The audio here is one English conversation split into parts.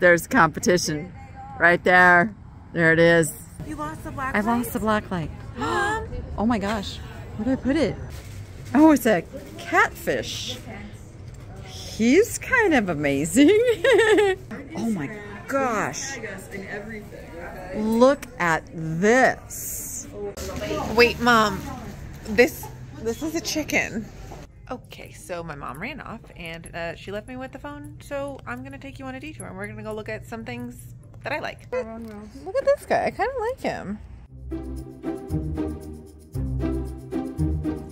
There's competition. Right there. There it is. You lost the black I lost the black light. oh my gosh. Where did I put it? Oh, it's a catfish. He's kind of amazing. oh my gosh. Look at this. Wait, mom. This this is a chicken. Okay, so my mom ran off and uh, she left me with the phone. So I'm gonna take you on a detour and we're gonna go look at some things that I like. Look at this guy. I kind of like him.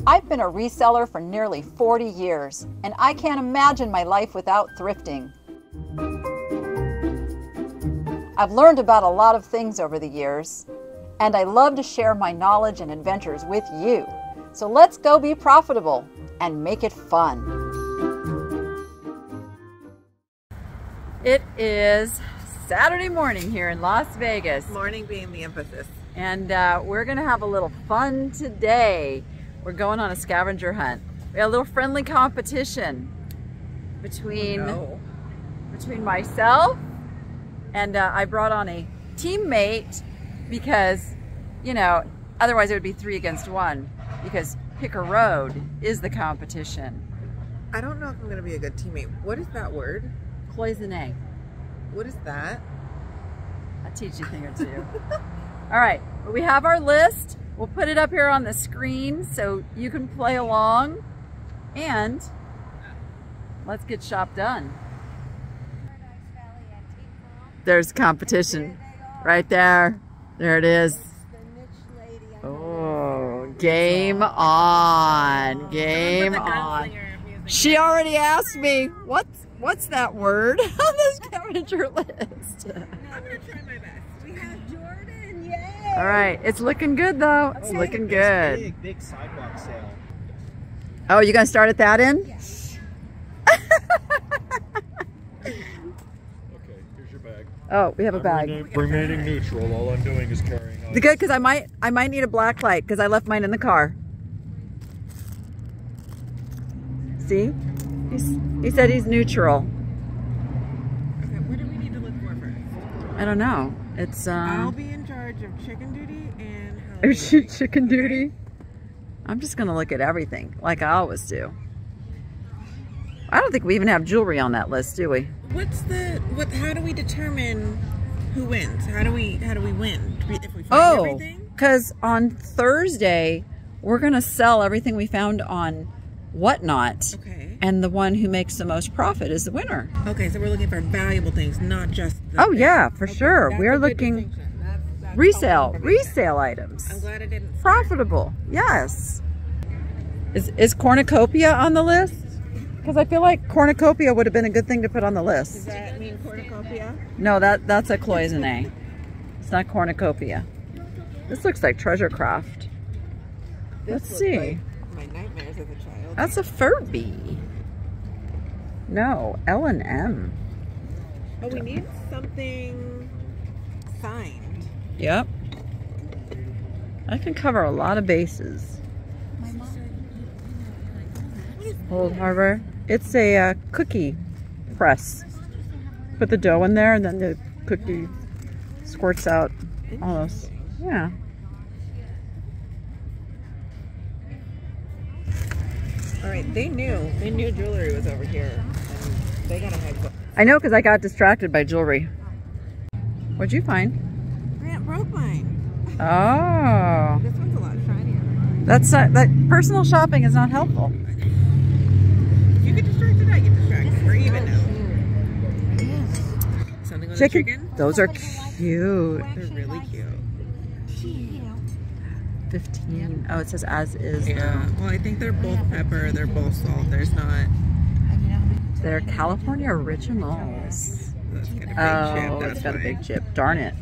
I've been a reseller for nearly 40 years, and I can't imagine my life without thrifting. I've learned about a lot of things over the years, and I love to share my knowledge and adventures with you. So let's go be profitable and make it fun. It is Saturday morning here in Las Vegas. Morning being the emphasis. And uh, we're going to have a little fun today. We're going on a scavenger hunt. We have a little friendly competition between, Oh, No. between myself and uh, I brought on a teammate because, you know, otherwise it would be three against one because Picker Road is the competition. I don't know if I'm gonna be a good teammate. What is that word? Cloisonne. What is that? I'll teach you a thing or two. All right, well, we have our list. We'll put it up here on the screen so you can play along. And let's get shop done. There's competition right there. There it is. Oh, game on. Game on. She already asked me, what's, what's that word on this scavenger list? No, I'm going to try my best. We have Jordan. Yay. All right, it's looking good though. It's looking good. Big, big sidewalk sale. Oh, you gonna start at that end? Okay, here's your bag. Oh, we have a I'm bag. rena- remaining neutral. All I'm doing is carrying on. The good, because I might, I might need a black light because I left mine in the car. See, he's, he said he's neutral. Okay, what do we need to look for first? I don't know. It's I'll um, be in charge of chicken duty and Halloween. chicken duty. I'm just gonna look at everything like I always do. I don't think we even have jewelry on that list, do we? What's the what? How do we determine who wins? How do we how do we win if we find Oh, everything? because on Thursday we're gonna sell everything we found on Whatnot, Okay. and the one who makes the most profit is the winner. Okay, so we're looking for valuable things, not just. The Oh thing. yeah, for Okay, sure. We're looking. That's- that's resale, resale items, I'm glad I didn't. profitable. Yes. Is is cornucopia on the list? Because I feel like cornucopia would have been a good thing to put on the list. Does that mean cornucopia? No, that that's a cloisonne. It's not cornucopia. This looks like treasure craft. This Let's see. like my nightmares as a child. That's a Furby. No, L and M. Oh, we need something signed. Yep. I can cover a lot of bases. Old Harbor. It's a uh, cookie press. Put the dough in there and then the cookie squirts out almost. Yeah. All right, they knew. They knew jewelry was over here, they gotta hide. what- I know because I got distracted by jewelry. What'd you find? Grant broke mine. Oh. This one's a lot shinier. That's uh, that personal shopping is not helpful. You get distracted, I get distracted. We're even now. Something with Chicken. a chicken. Those are cute. They're really cute. 15. Oh, it says as is. Yeah. Well, I think they're both pepper. They're both salt. There's not. They're California originals. That's got a big Oh, chip. it's That's got a big chip. Oh, Darn it.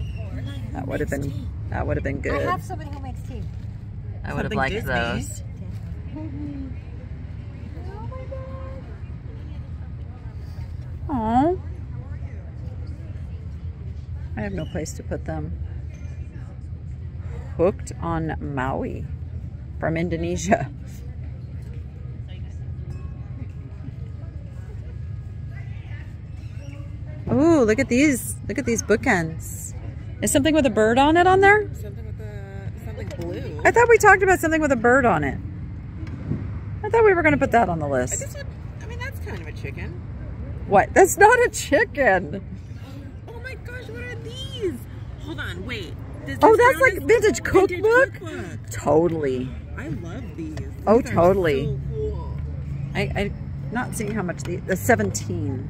That would have been that would have been good. I good. have somebody who makes tea. I would have liked Disney. those. Oh. I have no place to put them. Hooked on Maui from Indonesia. Ooh, Oh, look at these. Look at these bookends. Is something with a bird on it on there? Something with the something blue. I thought we talked about something with a bird on it. I thought we were going to put that on the list. One, I mean, that's kind of a chicken. What? That's not a chicken. Oh my gosh, what are these? Hold on, wait. Does Oh, that's like vintage cookbook? cookbook? Totally. I love these. Oh, These are totally. so cool. I, I not seeing how much the the 17.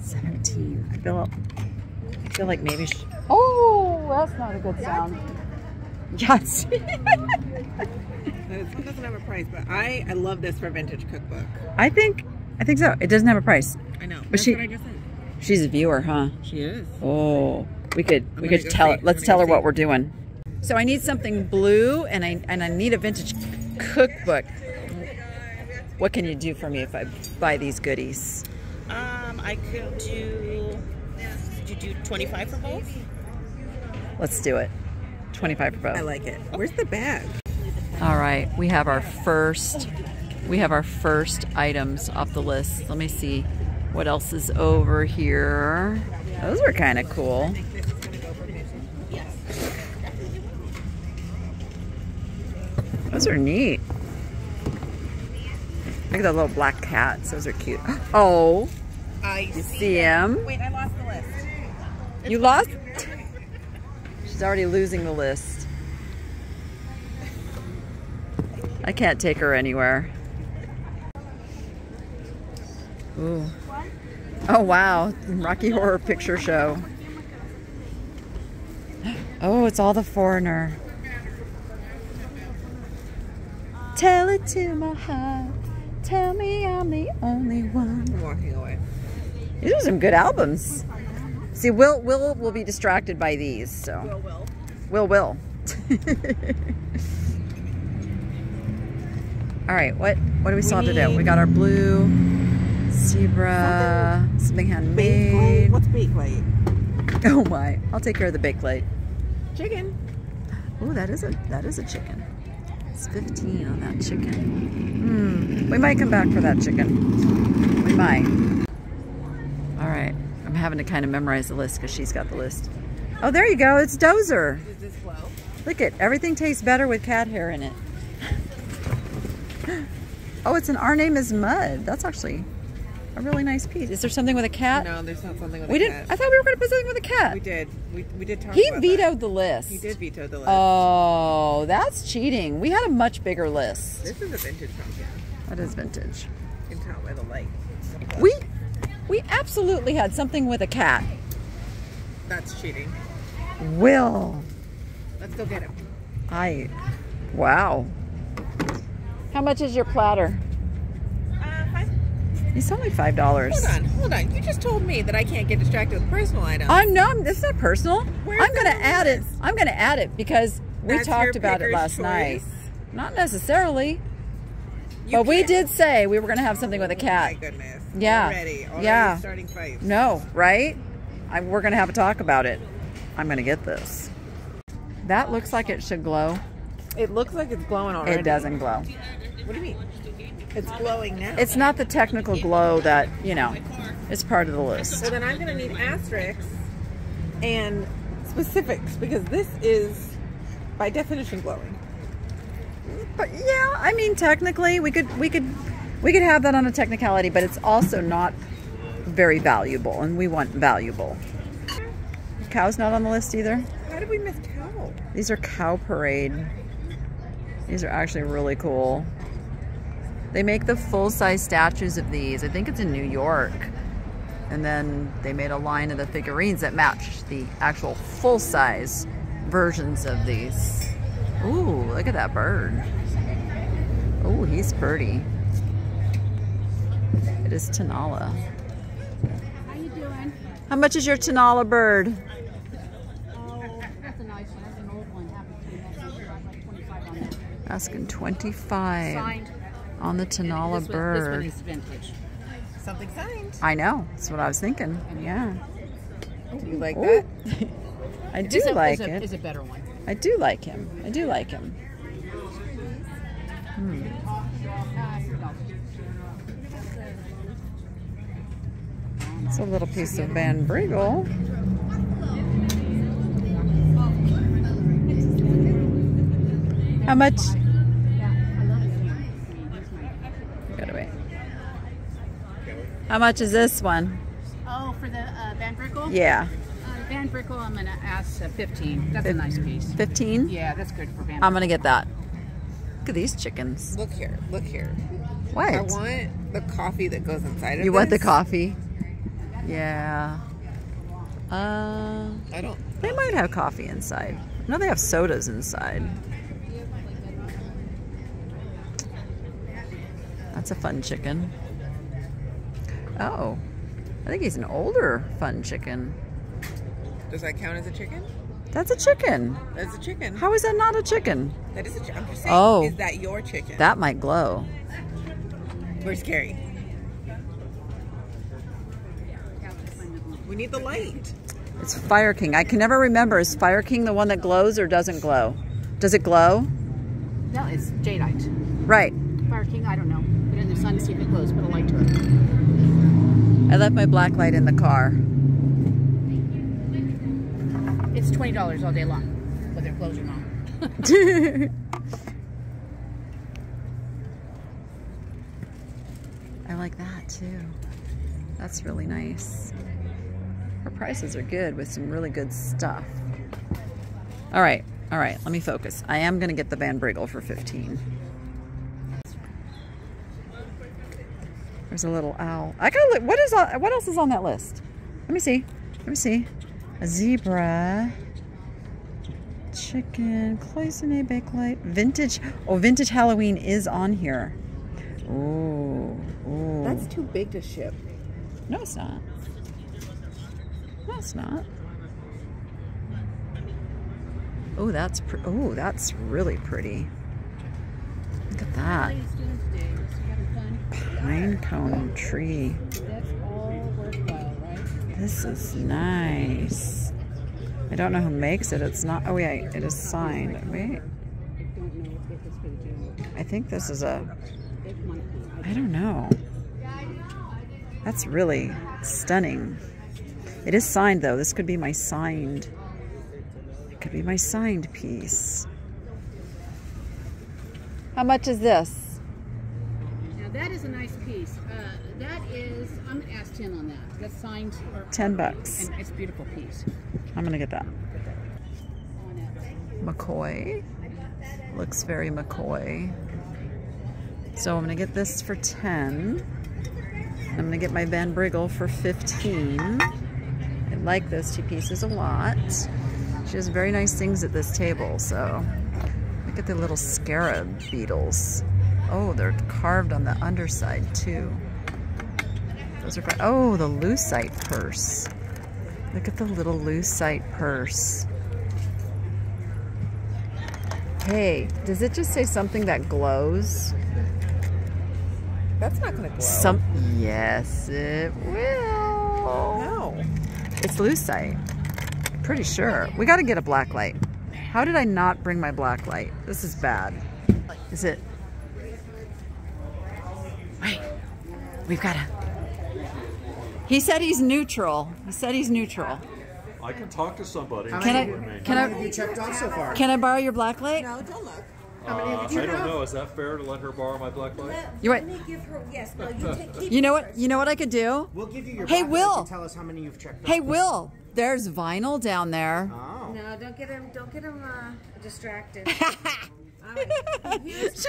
17. I feel I feel like maybe Oh, that's not a good sound. yes. That is- It doesn't have a price, but I I love this for vintage cookbook. I think I think so. It doesn't have a price. I know. But That's she- what I just said. She's a viewer, huh? She is. Oh, we could we could tell her. Let's tell her what we're doing. So I need something blue, and I and I need a vintage cookbook. What can you do for me if I buy these goodies? Um, I could do. Could you do 25 for both? Let's do it. Twenty five for both. I like it. Where's the bag? All right, we have our first we have our first items off the list. Let me see what else is over here. Those are kind of cool. Those are neat. Look at the little black cats. Those are cute. Oh, I you see him? Wait, I lost the list. You lost? She's already losing the list. I can't take her anywhere. Ooh. Oh wow, Rocky Horror Picture Show. Oh, it's all the foreigner. Tell it to my heart. Tell me I'm the only one. I'm walking away. These are some good albums. See, Will Will will be distracted by these, so Will, will. Will will. All right, what what do we still have to do? We got our blue zebra, something Bake handmade. What's bakelite? Oh my! I'll take care of the bake plate. Chicken. Oh, that is a that is a chicken. It's fifteen on that chicken. Hmm. We might come back for that chicken. We might. All right. I'm having to kind of memorize the list because she's got the list. Oh, there you go. It's Dozer. Does this flow? Look at Everything tastes better with cat hair in it. Oh, it's an Our Name is Mud. That's actually a really nice piece. Is there something with a cat? No, there's not something with a cat. we a didn't. cat. I thought we were going to put something with a cat. We did. We, we did talk He vetoed the list. He did veto the list. Oh, that's cheating. We had a much bigger list. This is a vintage pumpkin. That is vintage. You can tell by the light. We we absolutely had something with a cat. That's cheating. Will. Let's go get him. I wow. How much is your platter? It's only five dollars. Hold on, hold on. You just told me that I can't get distracted with personal items. I'm no, I'm- it's not personal. Where's I'm gonna on the add it. I'm gonna add it because we That's talked about it last night. Not necessarily, You but we can't- did say we were gonna have something with a oh cat. My goodness. Yeah. Already. Already Yeah. starting fights. No, right? I, we're gonna have a talk about it. I'm gonna get this. That looks like it should glow. It looks like it's glowing already. It doesn't glow. What do you mean? It's glowing now. It's not the technical glow that you know. It's part of the list. so then I'm going to need asterisks and specifics because this is by definition glowing. But yeah, I mean, technically, we could we could we could have that on a technicality, but it's also not very valuable, and we want valuable. Cow's not on the list either. How did we miss cow? These are cow parade. These are actually really cool. They make the full size statues of these. I think it's in New York. And then they made a line of the figurines that match the actual full size versions of these. Ooh, look at that bird. Oh, he's pretty. It is Tonala. How you doing? How much is your Tonala bird? Oh, that's a nice one. That's an old one. Happy to. That's I'd like 25 on that. Asking 25 Signed. On the This Tonala one, this one bird. is vintage. Something signed. I know. That's what I was thinking. Yeah. Do you like Ooh. that? I do is a- like is a, it. Is a better one. I do like him. I do like him. Here you go. It's a little piece of Van Briggle. How much? Gotta wait. How much is this one? Oh, for the uh, Van Briggle? Yeah, Uh, Van Briggle, I'm going to ask uh, 15. That's a nice piece. 15? Yeah, that's good for Van I'm gonna get that. Look at these chickens. Look here. Look here. What? I want the coffee that goes inside of you want the coffee? Yeah. Uh, I don't. they might have coffee inside. No, they have sodas inside. That's a fun chicken. Oh, I think he's an older fun chicken. Does that count as a chicken? That's a chicken. That's a chicken. How is that not a chicken? That is a chicken. I'm just saying. Oh. Is that your chicken? That might glow. Where's Carrie? We need the light. It's Fire King. I can never remember. Is Fire King the one that glows or doesn't glow? Does it glow? No, it's jadeite. Right. Fire King, I don't know. But in the sun, see if it glows. Put a light to it. I left my black light in the car. It's $20 all day long, whether it or not. I like that too. That's really nice. Her prices are good with some really good stuff. All right, all right, let me focus. I am gonna get the Van for 15. There's a little owl. I gotta look, what is on, what else is on that list? Let me see, let me see. A zebra, chicken, cloisonne bakelite, vintage, oh, vintage Halloween is on here. Ooh, ooh. That's too big to ship. No, it's not. No, it's not. Oh, that's oh, that's really pretty. Look at that Ladies doing today? So you having fun? Pine cone tree. This is nice. I don't know who makes it. It's not. Oh wait, it is signed. Wait, I think this is a. I don't know. That's really stunning. It is signed though. This could be my signed. It could be my signed piece. How much is this? Now that is a nice piece. Uh, that is, I'm gonna ask ten on that. That's signed. Or, 10 bucks. And it's a beautiful piece. I'm gonna get that. McCoy. Looks very McCoy. So I'm gonna get this for 10. I'm gonna get my Van Briggle for 15. I like those two pieces a lot. She has very nice things at this table, so look at the little scarab beetles. Oh, they're carved on the underside too. Those are. Oh, the lucite purse. Look at the little lucite purse. Hey, does it just say something that glows? That's not gonna glow. Some yes, it will. No. It's lucite. Pretty sure. We got to get a black light. How did I not bring my black light? This is bad. Is it? Wait, we've got to. He said he's neutral. He said he's neutral. I can talk to somebody. Can I? Can I? you checked off so far? Can I borrow your black light? No, don't look. Uh, I don't know. Is that fair to let her borrow my black light? You right. Let me give her, yes, no, you take, keep You know what? You know what I could do? We'll give you your Hey, black light Will. and Tell us how many you've checked Hey, off. Will. There's vinyl down there. Oh. No, don't get him, don't get him, uh, distracted. All right. Here's-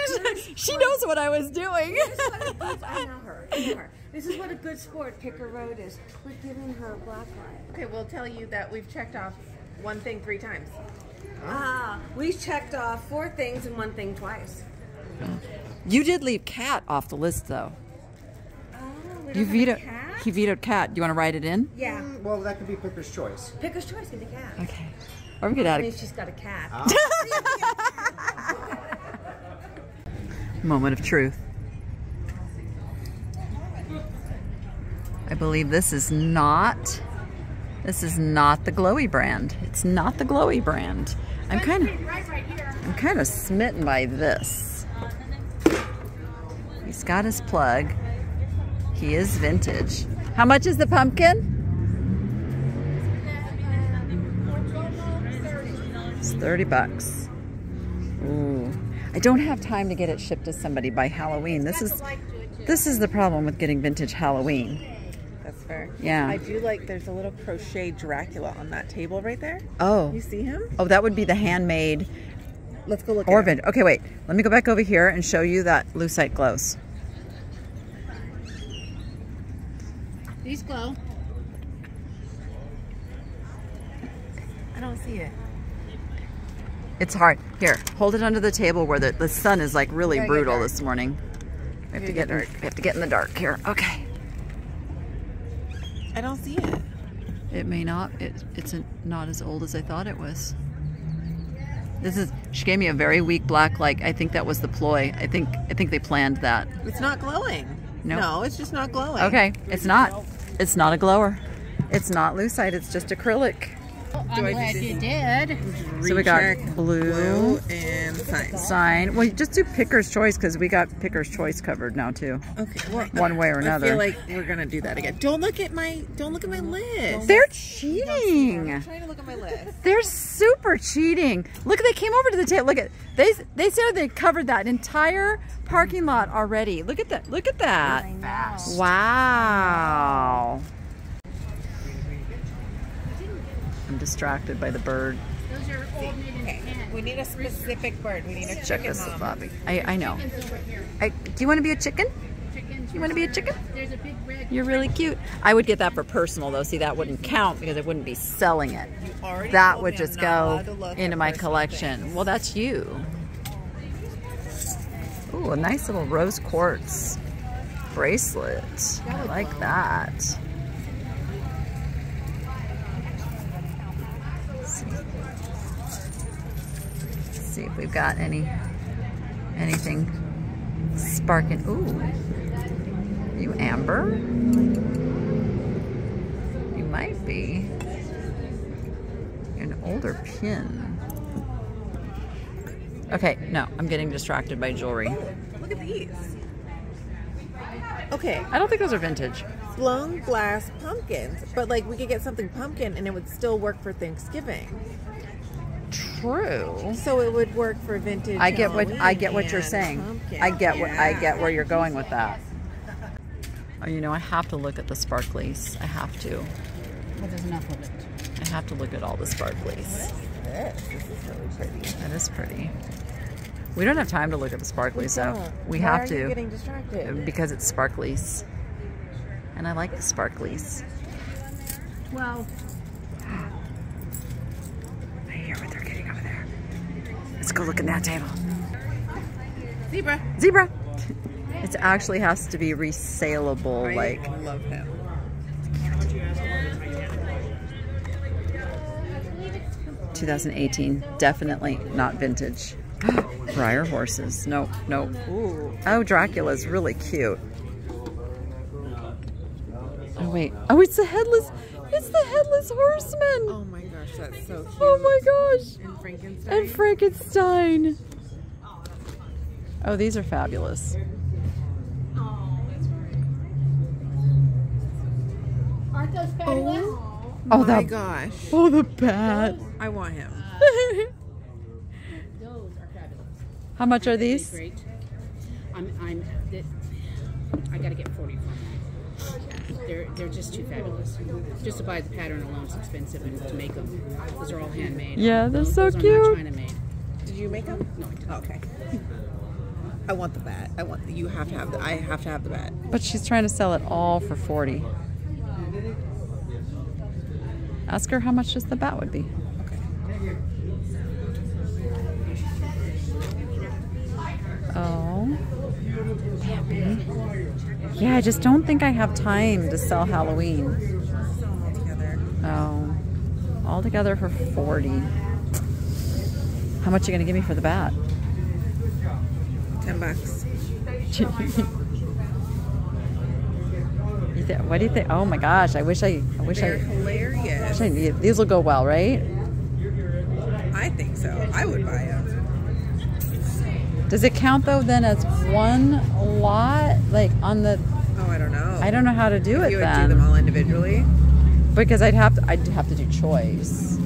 She's, she knows what I was doing. here's what a good- I know her, I know her. This is what a good sport Picker Road is. We're giving her a black light. Okay, we'll tell you that we've checked off one thing three times. Ah, we checked off four things and one thing twice. You did leave cat off the list, though. Ah, oh, you've vetoed. cat? He vetoed cat. Do you want to write it in? Yeah, mm, Well, that could be Picker's choice. Picker's choice, get the cat. Okay. Or we could add I mean, a she's got a cat. Ah. moment of truth. I believe this is not. This is not the glowy brand. It's not the glowy brand. I'm kind of. I'm kind of smitten by this. He's got his plug. He is vintage. How much is the pumpkin? It's 30 bucks. Ooh. I don't have time to get it shipped to somebody by Halloween. This is this is the problem with getting vintage Halloween. That's fair. Yeah. I do like. There's a little crochet Dracula on that table right there. Oh. You see him? Oh, that would be the handmade Let's go look. or at him. Okay, wait. Let me go back over here and show you that lucite glows. These glow. I don't see it. It's hard. Here, hold it under the table where the, the sun is like really brutal this morning. We have to get, dark. we have to get in the dark here. Okay. I don't see it. It may not. It, it's a, not as old as I thought it was. This is. She gave me a very weak black. Like I think that was the ploy. I think. I think they planned that. It's not glowing. Nope. No, it's just not glowing. Okay, it's not. It's not a glower. It's not lucite. It's just acrylic. Oh, I'm I glad you did. So we got Recheck blue. blue and sign. Sign. Well, just do Picker's Choice because we got Picker's Choice covered now too. Okay. Well, One way or another. I another. feel like we're gonna do that again. Don't look at my. Don't look at my list. They're cheating. I'm trying to look at my list. They're super cheating. Look, they came over to the table. Look at they. They said they covered that entire parking lot already. Look at that. Look at that. Wow. I'm distracted by the bird. Those are old made in Japan. We need a specific bird. We need a Check chicken this mom. lobby. I, I know. Chickens over here. I, do you want to be a chicken? Chickens. You want to be a chicken? There's a big red. You're really cute. I would get that for personal though. See, that wouldn't count because I wouldn't be selling it. That would just go allowed to look into my collection. things. Well, that's you. Ooh, a nice little rose quartz bracelet. I like that. Let's see. Let's see if we've got any anything sparking. Ooh, you amber? You might be an older pin. Okay, no, I'm getting distracted by jewelry. Oh, look at these. Okay, I don't think those are vintage. blown glass pumpkins, but like we could get something pumpkin and it would still work for Thanksgiving. True. So it would work for vintage. I get what I get what you're saying. pumpkin. I get what I get where you're going with that. Oh, you know, I have to look at the sparklies. I have to. Well, there's enough of it. I have to look at all the sparklies. This, this is really pretty. That is pretty. We don't have time to look at the sparklies, though. Don't. We Why have are you to getting distracted. because it's sparklies, and I like the sparklies. Well, I hear what they're getting over there. Let's go look at that table. Zebra. Zebra. It actually has to be resaleable, like I love him. 2018. Definitely not vintage. Breyer horses. Nope, nope. Ooh. Oh, Dracula's really cute. Oh, oh wait. Oh, it's the headless. It's the headless horseman. Oh my gosh, that's so cute. Oh my gosh. And Frankenstein. And Frankenstein. Oh, these are fabulous. aren't those fabulous? Oh, oh my that. gosh. Oh, the bat. I want him. Those are fabulous. How much are these? Great. I'm, I'm, th- I gotta get 40 for them. They're, they're just too fabulous. Just to buy the pattern alone is expensive, and to make them, those are all handmade. Yeah, they're Those- so those Are cute. not China made. Did you make him? No, I didn't. Okay. I want the bat. I want. You have to have the. I have to have the bat. But she's trying to sell it all for 40. Ask her how much just the bat would be. Okay. Oh. Bambi. Yeah, I just don't think I have time to sell Halloween. All together. Oh. All together for 40. How much are you going to give me for the bat? Ten bucks. You thi- what do you think? Oh my gosh, I wish I, I wish I, They're hilarious. wish I these will go well, right? I think so. I would buy them. Does it count though then as one lot? Like on the, Oh, I don't know. I don't know how to do it You would then do them all individually. because I'd have to I'd have to do choice.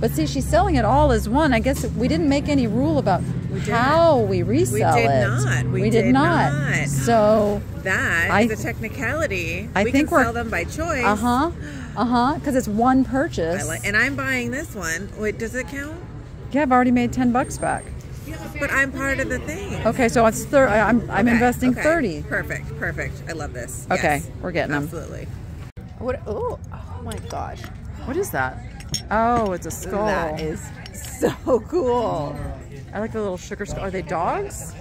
But see, she's selling it all as one. I guess we didn't make any rule about how we resell we did it. not. We did, did not. not. So, That I- is a technicality. I we think can we're- sell them by choice. uh huh, uh huh, because it's one purchase. I like, and I'm buying this one. Wait, does it count? yeah, I've already made ten bucks back. But I'm part of the thing. Okay, so it's thir- I'm I'm Okay, investing okay. thirty. Perfect, perfect. I love this. Okay, Yes, we're getting 'em. Absolutely. What? Oh, oh my gosh. What is that? Oh, it's a skull. That is so cool. I like the little sugar skull. Are they dogs?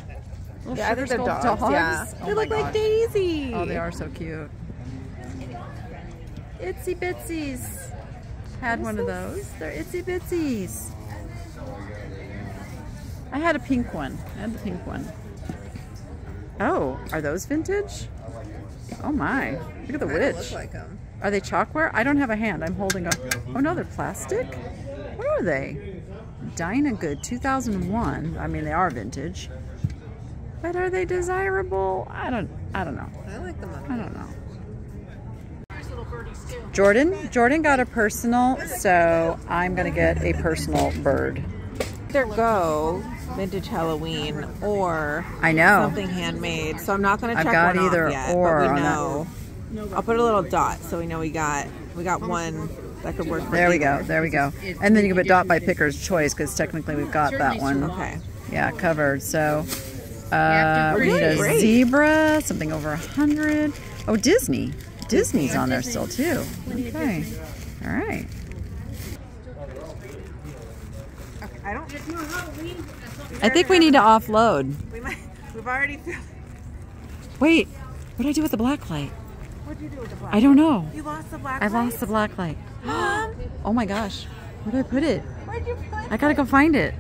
Little Yeah, I think they're skull dogs. Yeah. Oh they my look like gosh. Daisy. Oh, they are so cute. Itsy bitsies. Had one of those. They're itsy bitsies. I had a pink one. I had the pink one. Oh, are those vintage? Oh my. Look at the Kinda witch. Look like them. Are they chalkware? I don't have a hand. I'm holding a. Oh no, they're plastic. What are they? Dyna Good 2001. I mean, they are vintage. But are they desirable? I don't. I don't know. I like them. I don't know. Jordan, Jordan got a personal, so I'm gonna get a personal bird. Either go vintage Halloween or I know. something handmade. So I'm not going to I've check got one off either yet, or but we know. I'll put a little dot so we know we got we got one that could work. For There we go. There we go. And then you can put dot by picker's choice because technically we've got that one. Okay. Yeah, covered. So uh, we need a Great. zebra, something over a hundred. Oh, Disney. Disney's on there still too. Okay. All right. I don't. I think we need to offload. We might. We've already. filled- Wait, what did I do with the black light? What'd you do with the black? I don't know. You lost the black. I lost light? the black light. Mom, Oh my gosh. Where did I put it? where'd you put? I gotta go find it.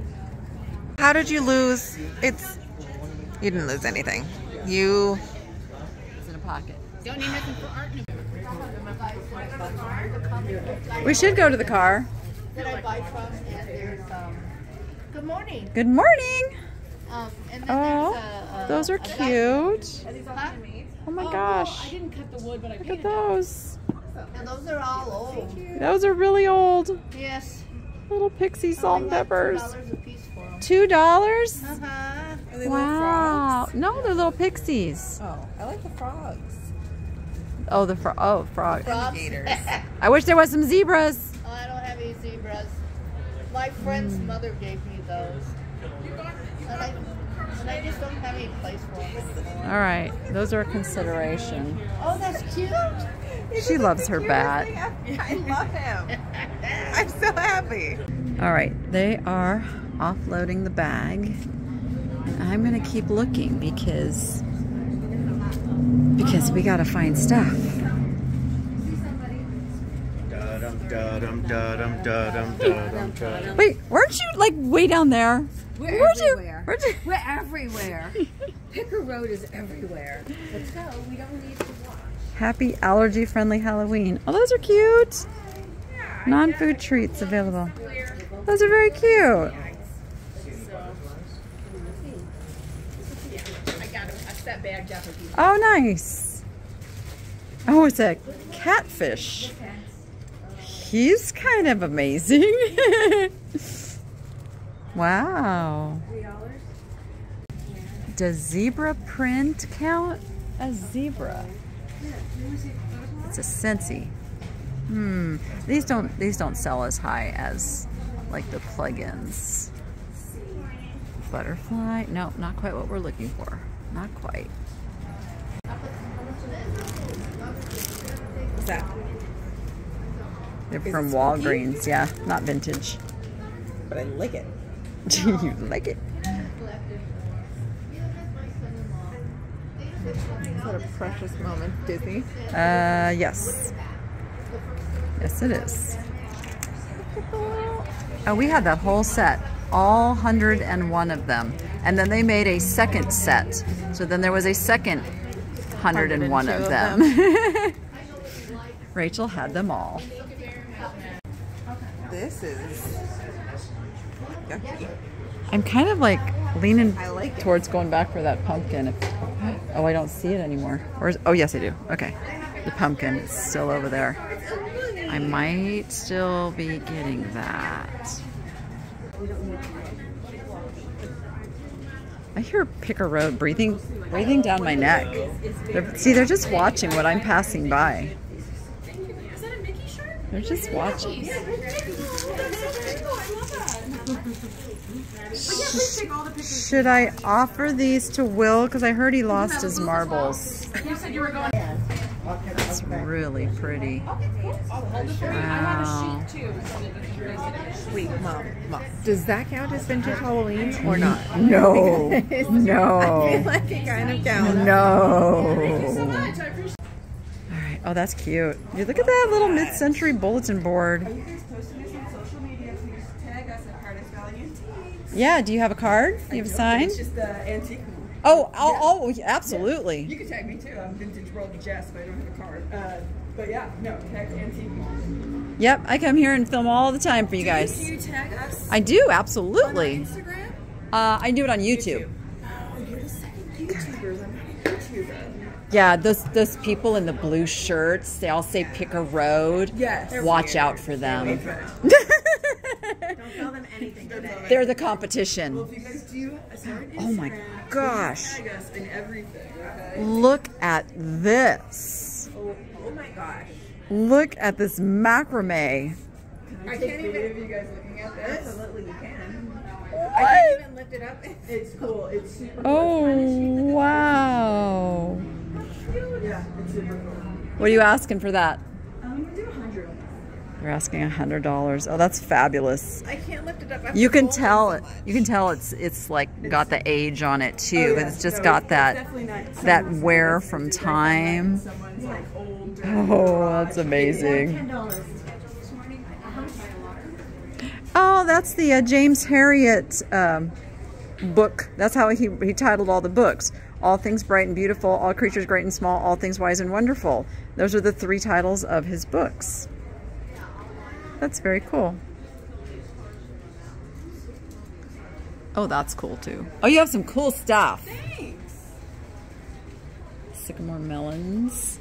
How did you lose? It's. You didn't lose anything. You. It's in a pocket. Don't need nothing for art. We should go to the car. Good morning. Good morning. Um, and then Oh, there's a, a those are cute. Huh? Oh my gosh. I gosh. didn't cut the wood, but I Look at painted them. those. And those are all old. Those are really old. Yes. Little pixie salt and peppers. $2 a piece for them. Two dollars? Uh-huh. Are they Wow. little frogs? No, they're little pixies. Oh, I like the frogs. Oh, the fro- oh frog. Frogs? I wish there was some zebras. Oh, I don't have any zebras. My friend's Hmm. mother gave me those. And I, and I just don't have any place for them. All right, those are a consideration. Oh, that's cute. She loves her bat. I love him. I'm so happy. All right, they are offloading the bag. And I'm gonna keep looking because because we gotta find stuff. Wait, weren't you like way down there? We're Weren't you- everywhere. weren't you- We're everywhere. Picker Road is everywhere. Let's go. We don't need to walk. Happy allergy friendly Halloween. Oh, those are cute. Non food treats available. Those are very cute. I got a, a set bag up with you. Oh, nice. Oh, it's a catfish. He's kind of amazing. wow. Does zebra print count as zebra? It's a Scentsy. Hmm. These don't these don't sell as high as like the plugins. Butterfly? No, not quite what we're looking for. Not quite. What's that? They're Is from it spooky? Walgreens, yeah, not vintage. But I like it. Do you like it? What a precious moment, Disney. Uh, yes. Yes, it is. Oh, we had that whole set, all 101 of them. And then they made a second set. So then there was a second 101 of 102 of them. Rachel had them all. This is yucky. I'm kind of like leaning like towards going back for that pumpkin. Oh, I don't see it anymore. Where's? Oh, yes, I do. Okay, the pumpkin is still over there. I might still be getting that. I hear Picker Road breathing, breathing down my neck. They're, see, they're just watching what I'm passing by. They're just watching. Should I offer these to Will? Because I heard he lost his marbles. It's really pretty. Wow. Wait, mom, mom. Does that count as vintage Halloween or not? No. I feel No. like it kind of counts. No. Oh, that's cute. You look at that little mid-century bulletin board. Yeah. Do you have a card? Do you have a sign? It's just the antique. Oh, oh, oh, absolutely. You can tag me too. I'm Vintage World Jess, but I don't have a card. Uh, but yeah, no, tag antique. Yep, I come here and film all the time for you guys. Do you tag us I do, on absolutely. Instagram? Uh, I do it on YouTube. Oh, Yeah, those those people in the blue shirts, they all say Picker Road. Yes. Watch weird. out for them. Don't tell them anything today. They're the competition. Well, if you guys do uh, a Oh my Instagram, gosh. us in everything. Okay. Look at this. Oh, oh my gosh. Look at this macrame. I can't even. Of you guys looking at this? Absolutely, you can. I What? can't even lift it up. It's cool. It's super. cool. Oh, It's finishing. wow. Yeah, it's. What are you asking for that? I'm gonna do 100. You're asking a hundred dollars. Oh, that's fabulous. I can't lift it up. I have You can it tell so it. much. You can tell it's it's like got the age on it too. Oh, but yeah. It's just No, got it's- it's that that wear it's- from it's time. Like. Oh, that's amazing. Oh, that's the uh, James Herriot um, book. That's how he, he titled all the books. All things bright and beautiful, all creatures great and small, all things wise and wonderful. Those are the three titles of his books. That's very cool. Oh, that's cool too. Oh, you have some cool stuff. Thanks. Sycamore melons.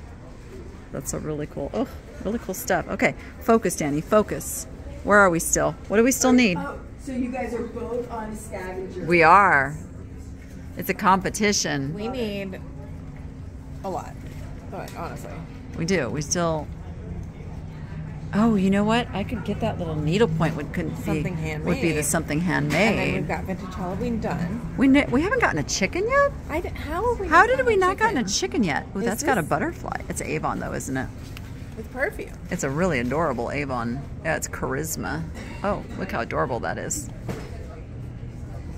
That's a really cool. Oh, really cool stuff. Okay, focus, Danny. Focus. Where are we still? What do we still need? Oh, so you guys are both on scavenger. We are. It's a competition. We need a lot. But honestly. We do. We still. Oh, you know what? I could get that little needle point. Would couldn't Something be, Would be the something handmade. And then we've got vintage Halloween done. We ne- we haven't gotten a chicken yet. I did, how we How did we not gotten a chicken? yet? Oh, Is that's got a butterfly. It's Avon though, isn't it? with perfume? It's a really adorable Avon. Yeah, it's charisma. Oh, look how adorable that is.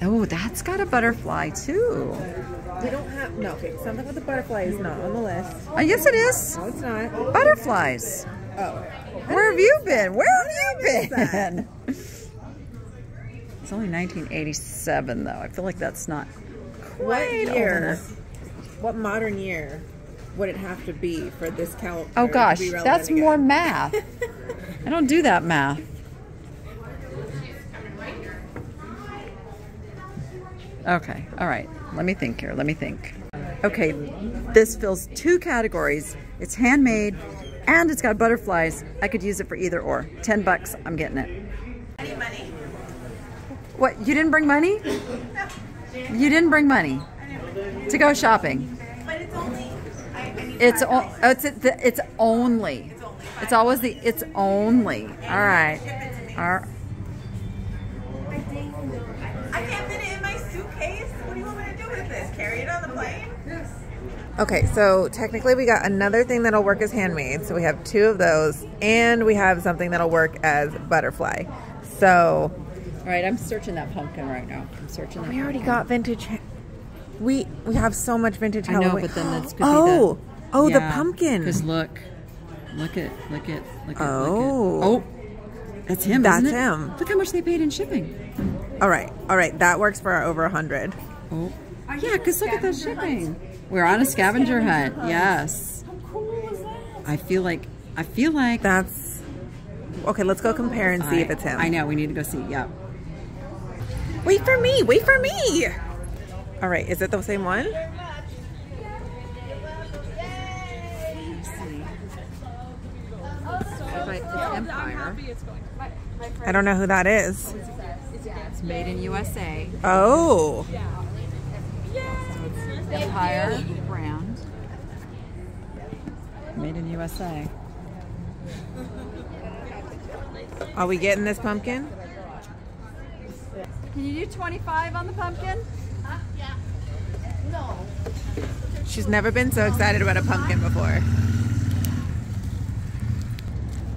Oh, that's got a butterfly too. We don't have no. Okay, something with the butterfly is not on the list. Oh, yes, it is. No, it's not. Butterflies. Oh, Where have you been? Where have you been? It's only 1987, though. I feel like that's not what quite old year? What modern year would it have to be for this calendar? Oh gosh, to be relevant that's again? more math. I don't do that math. Okay, all right. Let me think here. Let me think. Okay, this fills two categories. It's handmade and it's got butterflies. I could use it for either or. 10 bucks, I'm getting it. Any money? What, you didn't bring money? You didn't bring money to go shopping. But it's only. I, I It's o- oh, it's it's it's only. It's always the it's only. All right. All right. I can't it on the plane? Okay, so technically we got another thing that'll work as handmade. So we have two of those, and we have something that'll work as butterfly. So All right. I'm searching that pumpkin right now. I'm searching that. we already got vintage. We we have so much vintage I know, but then that's could oh be the. oh, oh the pumpkin. Because look, look at look at look at Oh. look at. Oh. oh that's him. That's him. Look how much they paid in shipping. All right, all right, that works for our over a hundred. Oh yeah, because look at that shipping. Hunt? We're on a scavenger, scavenger hunt. hunt. Yes. How cool is that? I feel like I feel like that's okay. Let's go compare and see I, if it's him. I know we need to go see. Yep. Wait for me. Wait for me. All right. Is it the same one? I don't know who that is. It's made in USA. Oh. Empire brand. Made in USA. Are we getting this pumpkin? Can you do 25 on the pumpkin? No. She's never been so excited about a pumpkin before.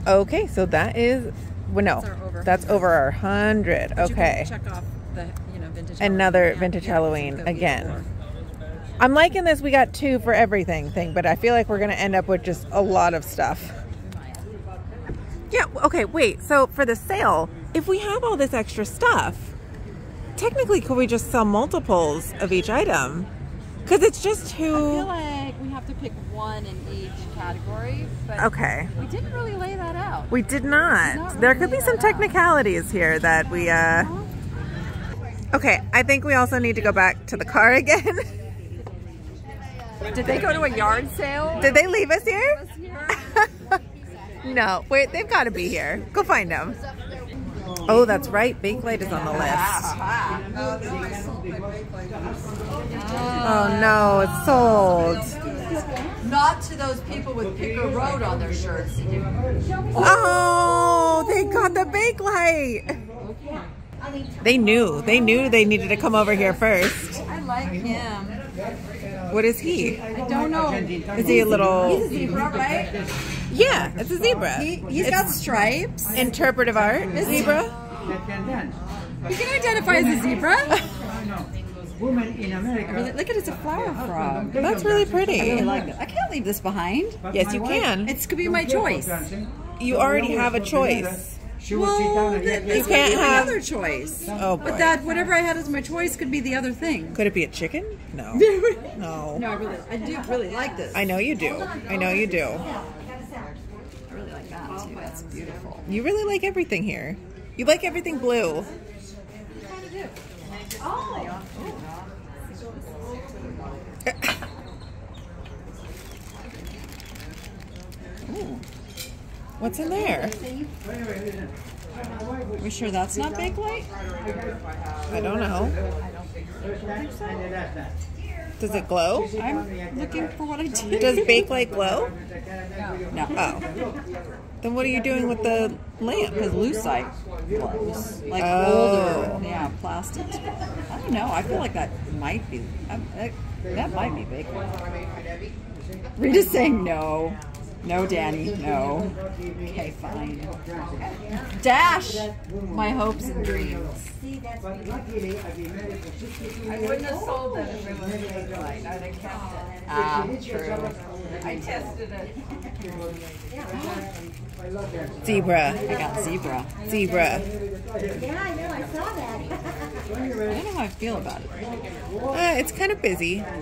Okay, so that is well, no, That's over. that's over our hundred. But you can Okay, check off the, you know, vintage. another Halloween. Vintage yeah, Halloween it's a again. Before. I'm liking this. We got two for everything thing, but I feel like we're gonna end up with just a lot of stuff. Yeah. Okay. Wait. So for the sale, if we have all this extra stuff, technically, could we just sell multiples of each item? Because it's just I feel like we have to pick one in each category, but Okay. we didn't really lay that out. We did not. not There could be some that out. technicalities here that we uh Okay, I think we also need to go back to the car again. Did they go to a yard sale? Did they leave us here? no. Wait, they've got to be here. Go find them. Oh, that's right. Bakelite is on the list. Oh no, it's sold. Not to those people with Picker Road on their shirts. Oh, they got the Bakelite. They knew. They knew they needed to come over here first. I like him. What is he? I don't know. Is he a little? He's a zebra, right? Yeah, it's a zebra. He, he's It's got stripes. interpretive art. Zebra. You can identify as a zebra. Women in America. Really- Look at it, it's a flower frog. That's really pretty. I really like it. I can't leave this behind. Yes, you can. It's could be my choice. You already have a choice. She will sit down Well, and that, get this can't be have- my other choice. Oh boy. But that whatever I had as my choice could be the other thing. Could it be a chicken? No. No. No, I really, I do really like this. I know you do. I know you do. I really like that too. That's beautiful. You really like everything here. You like everything blue. Oh. Ooh. What's in there? We sure that's not Bakelite? I don't know. Does it glow? I'm looking for what I did. Does Bakelite glow? No. Oh. Then what are you doing with the lamp? Because lucite glows. Like Oh. older, yeah, plastic. I don't know. I feel like that might be, I- that, that might be Bakelite. Rita's saying no. No, Danny, no. Okay, fine. Dash my hopes and dreams. I wouldn't have sold that if it was Bakelite. I'd have kept it. Ah, true. I tested it. Zebra. I got zebra. Zebra. Yeah, I know, I saw that. I don't know how I feel about it. Uh, it's kind of busy. Yeah,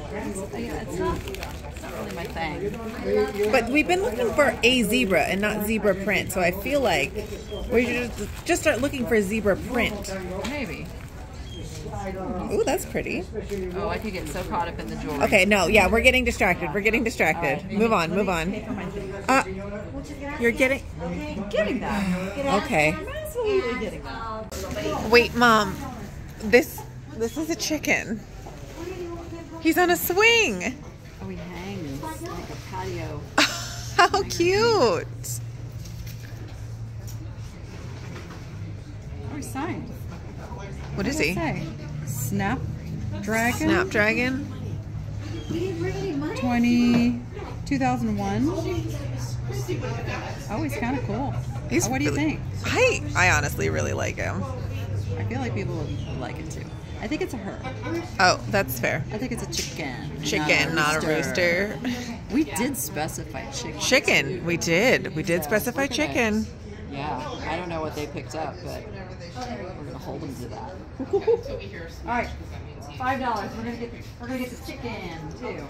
it's not, it's not really my thing. But we've been looking for a zebra and not zebra print, so I feel like we should just- just start looking for zebra print. Maybe. Ooh, that's pretty. Oh, I could get so caught up in the jewelry. Okay, no, yeah, we're getting distracted. We're getting distracted. Move on, move on. Uh, you're getting. Getting that. Okay. Absolutely getting that. Wait, mom. This this is a chicken. He's on a swing. Oh, he hangs like a patio. How cute. Oh. What is he? say? Snap Dragon. Snapdragon. 20, 2001. Oh, he's kind of cool. He's what do you really- think? I I honestly really like him. I feel like people would like it too. I think it's a her. Oh, that's fair. I think it's a chicken. Chicken, not a rooster. We did specify chicken. Chicken. We did. We did specify look at chicken. Yeah, I don't know what they picked up, but we're gonna hold them to that. All right, five dollars. We're gonna get we're gonna get the chicken too.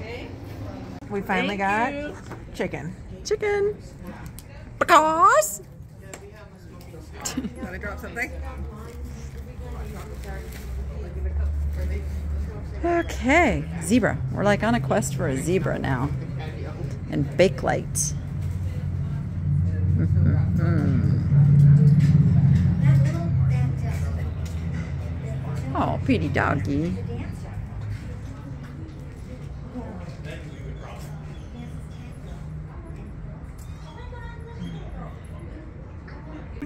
We finally Thank got chicken. Chicken. Because. Let me drop something. Okay, zebra. We're like on a quest for a zebra now. And Bakelite. Mm-hmm. Oh, pretty doggy.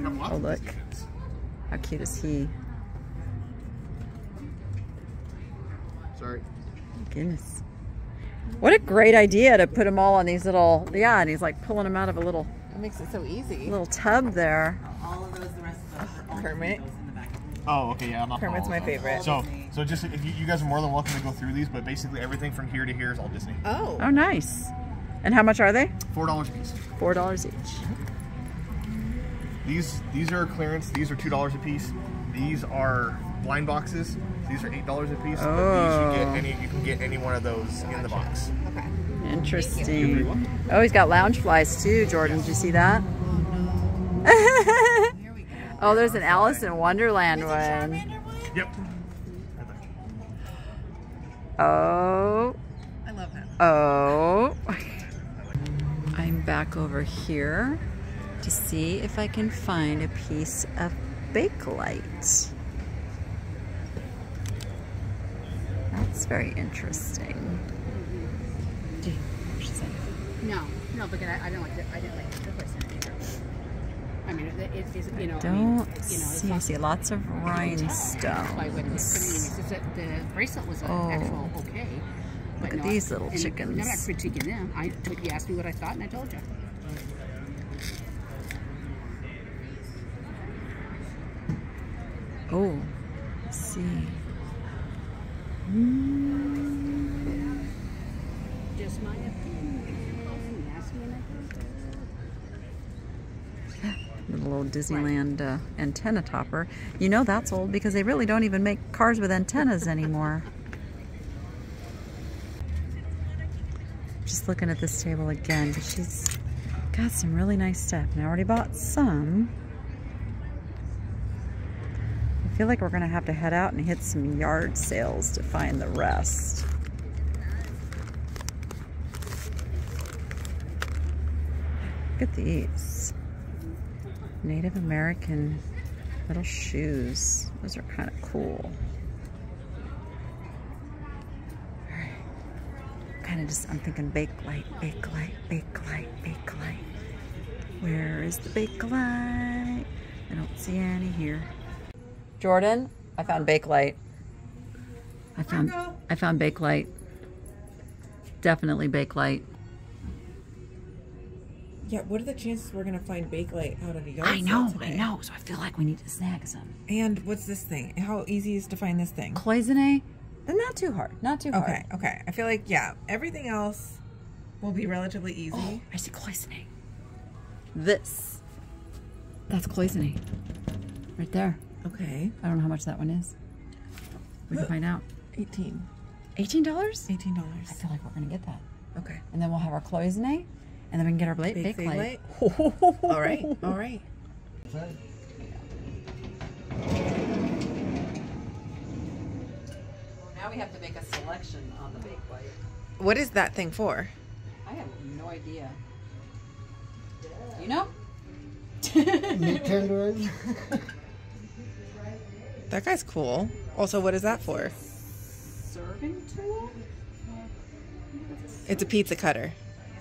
Oh, look. How cute is he? Goodness. What a great idea to put them all on these little, yeah, and he's like pulling them out of a little, It makes it so easy. little tub there. All of those, the rest of those are Kermit. in the back. Oh, okay, yeah, I'm not. Kermit's my favorite. So, so just if you, you guys are more than welcome to go through these, but basically everything from here to here is all Disney. Oh. Oh, nice. And how much are they? Four dollars a piece. Four dollars each. These these are clearance. These are two dollars a piece. These are blind boxes. These are eight dollars a piece. But these you Oh. get any you can get any one of those in the box. Okay. Interesting. Oh, he's got Loungeflys too, Jordan. Did you see that? oh, there's an Alice in Wonderland one. Yep. Oh. I love him. Oh. I'm back over here to see if I can find a piece of Bakelite. That's very interesting. Do you- what'd she say? No, no, because I, I don't like the, I didn't like the person either. I mean, it, it, it's, you know, I Don't mean, you know, see. I see lots of That's why when it's, I mean, rhinestones. it's just the bracelet was Oh. actual okay. But Look at no, these little chickens. I'm not critiquing them. I took you asked me what I thought, and I told you. Oh, let's see. Just my opinion. You asked me, and I told you. Little old Disneyland uh, antenna topper. You know that's old because they really don't even make cars with antennas anymore. Just looking at this table again, but she's got some really nice stuff. And I already bought some. I feel like we're gonna have to head out and hit some yard sales to find the rest. Look at these. Native American little shoes. Those are kind of cool. Kind of just, I'm thinking bake light, Bakelite, bake light, Bakelite. Where is the Bakelite? I don't see any here. Jordan, I found Bakelite. I found, I found Bakelite. Definitely Bakelite. Yeah, what are the chances we're gonna find Bakelite out at the yard I know, today? I know. So I feel like we need to snag some. And what's this thing? How easy is to find this thing? Cloisonne, then not too hard. Not too hard. Okay, okay. I feel like yeah, everything else will be relatively easy. Oh, I see cloisonne. This. That's cloisonne. Right there. Okay. I don't know how much that one is. We can find out. 18. $18? $18. I feel like we're going to get that. Okay. And then we'll have our cloisonne, and then we can get our bla- Bake Bakelite. all right, all right. Now we have to make a selection on the bake light. What is that thing for? I have no idea. You know? Nintendo. That guy's cool. Also, what is that for? Serving tool? It's a pizza cutter.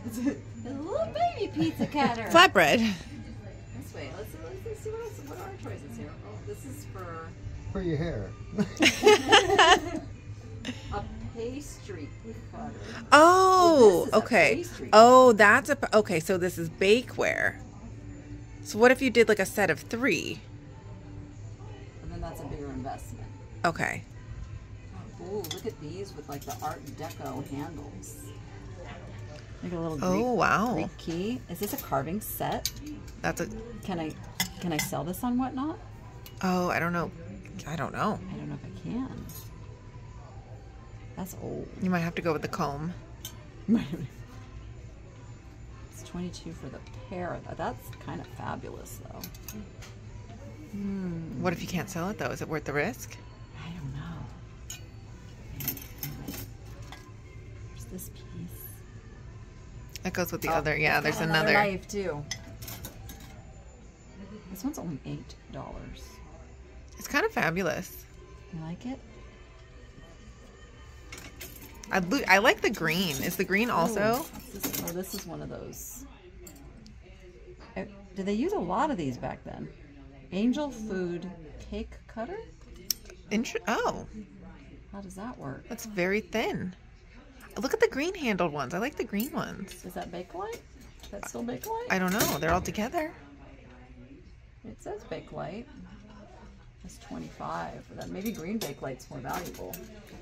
It's a little baby pizza cutter. Flatbread. This way. Let's, let's see what, else, what are our choices here. Oh, this is for For your hair. a pastry cutter. Oh, oh, this is a okay. Oh, that's a okay. So this is bakeware. So what if you did like a set of three? That's a bigger investment. Okay. Ooh, look at these with like the Art Deco handles. Like a little oh, Greek, Oh, wow. Greek key. Is this a carving set? That's a. Can I can I sell this on whatnot? Oh, I don't know. I don't know. I don't know if I can. That's old. You might have to go with the comb. It's 22 for the pair. That's kind of fabulous though. What if you can't sell it though? Is it worth the risk? I don't know. There's this piece. That goes with the other. Yeah, there's Got another. knife too. This one's only eight dollars. It's kind of fabulous. You like it? I, I like the green. Is the green also? Oh, this, oh, this is one of those. Uh, Did they use a lot of these back then? Angel Food Cake Cutter? Inter- oh, How does that work? that's very thin. Look at the green handled ones. I like the green ones. Is that Bakelite? Is that still Bakelite? I don't know. They're all together. It says Bakelite. It's 25. But then maybe green Bakelite's more valuable.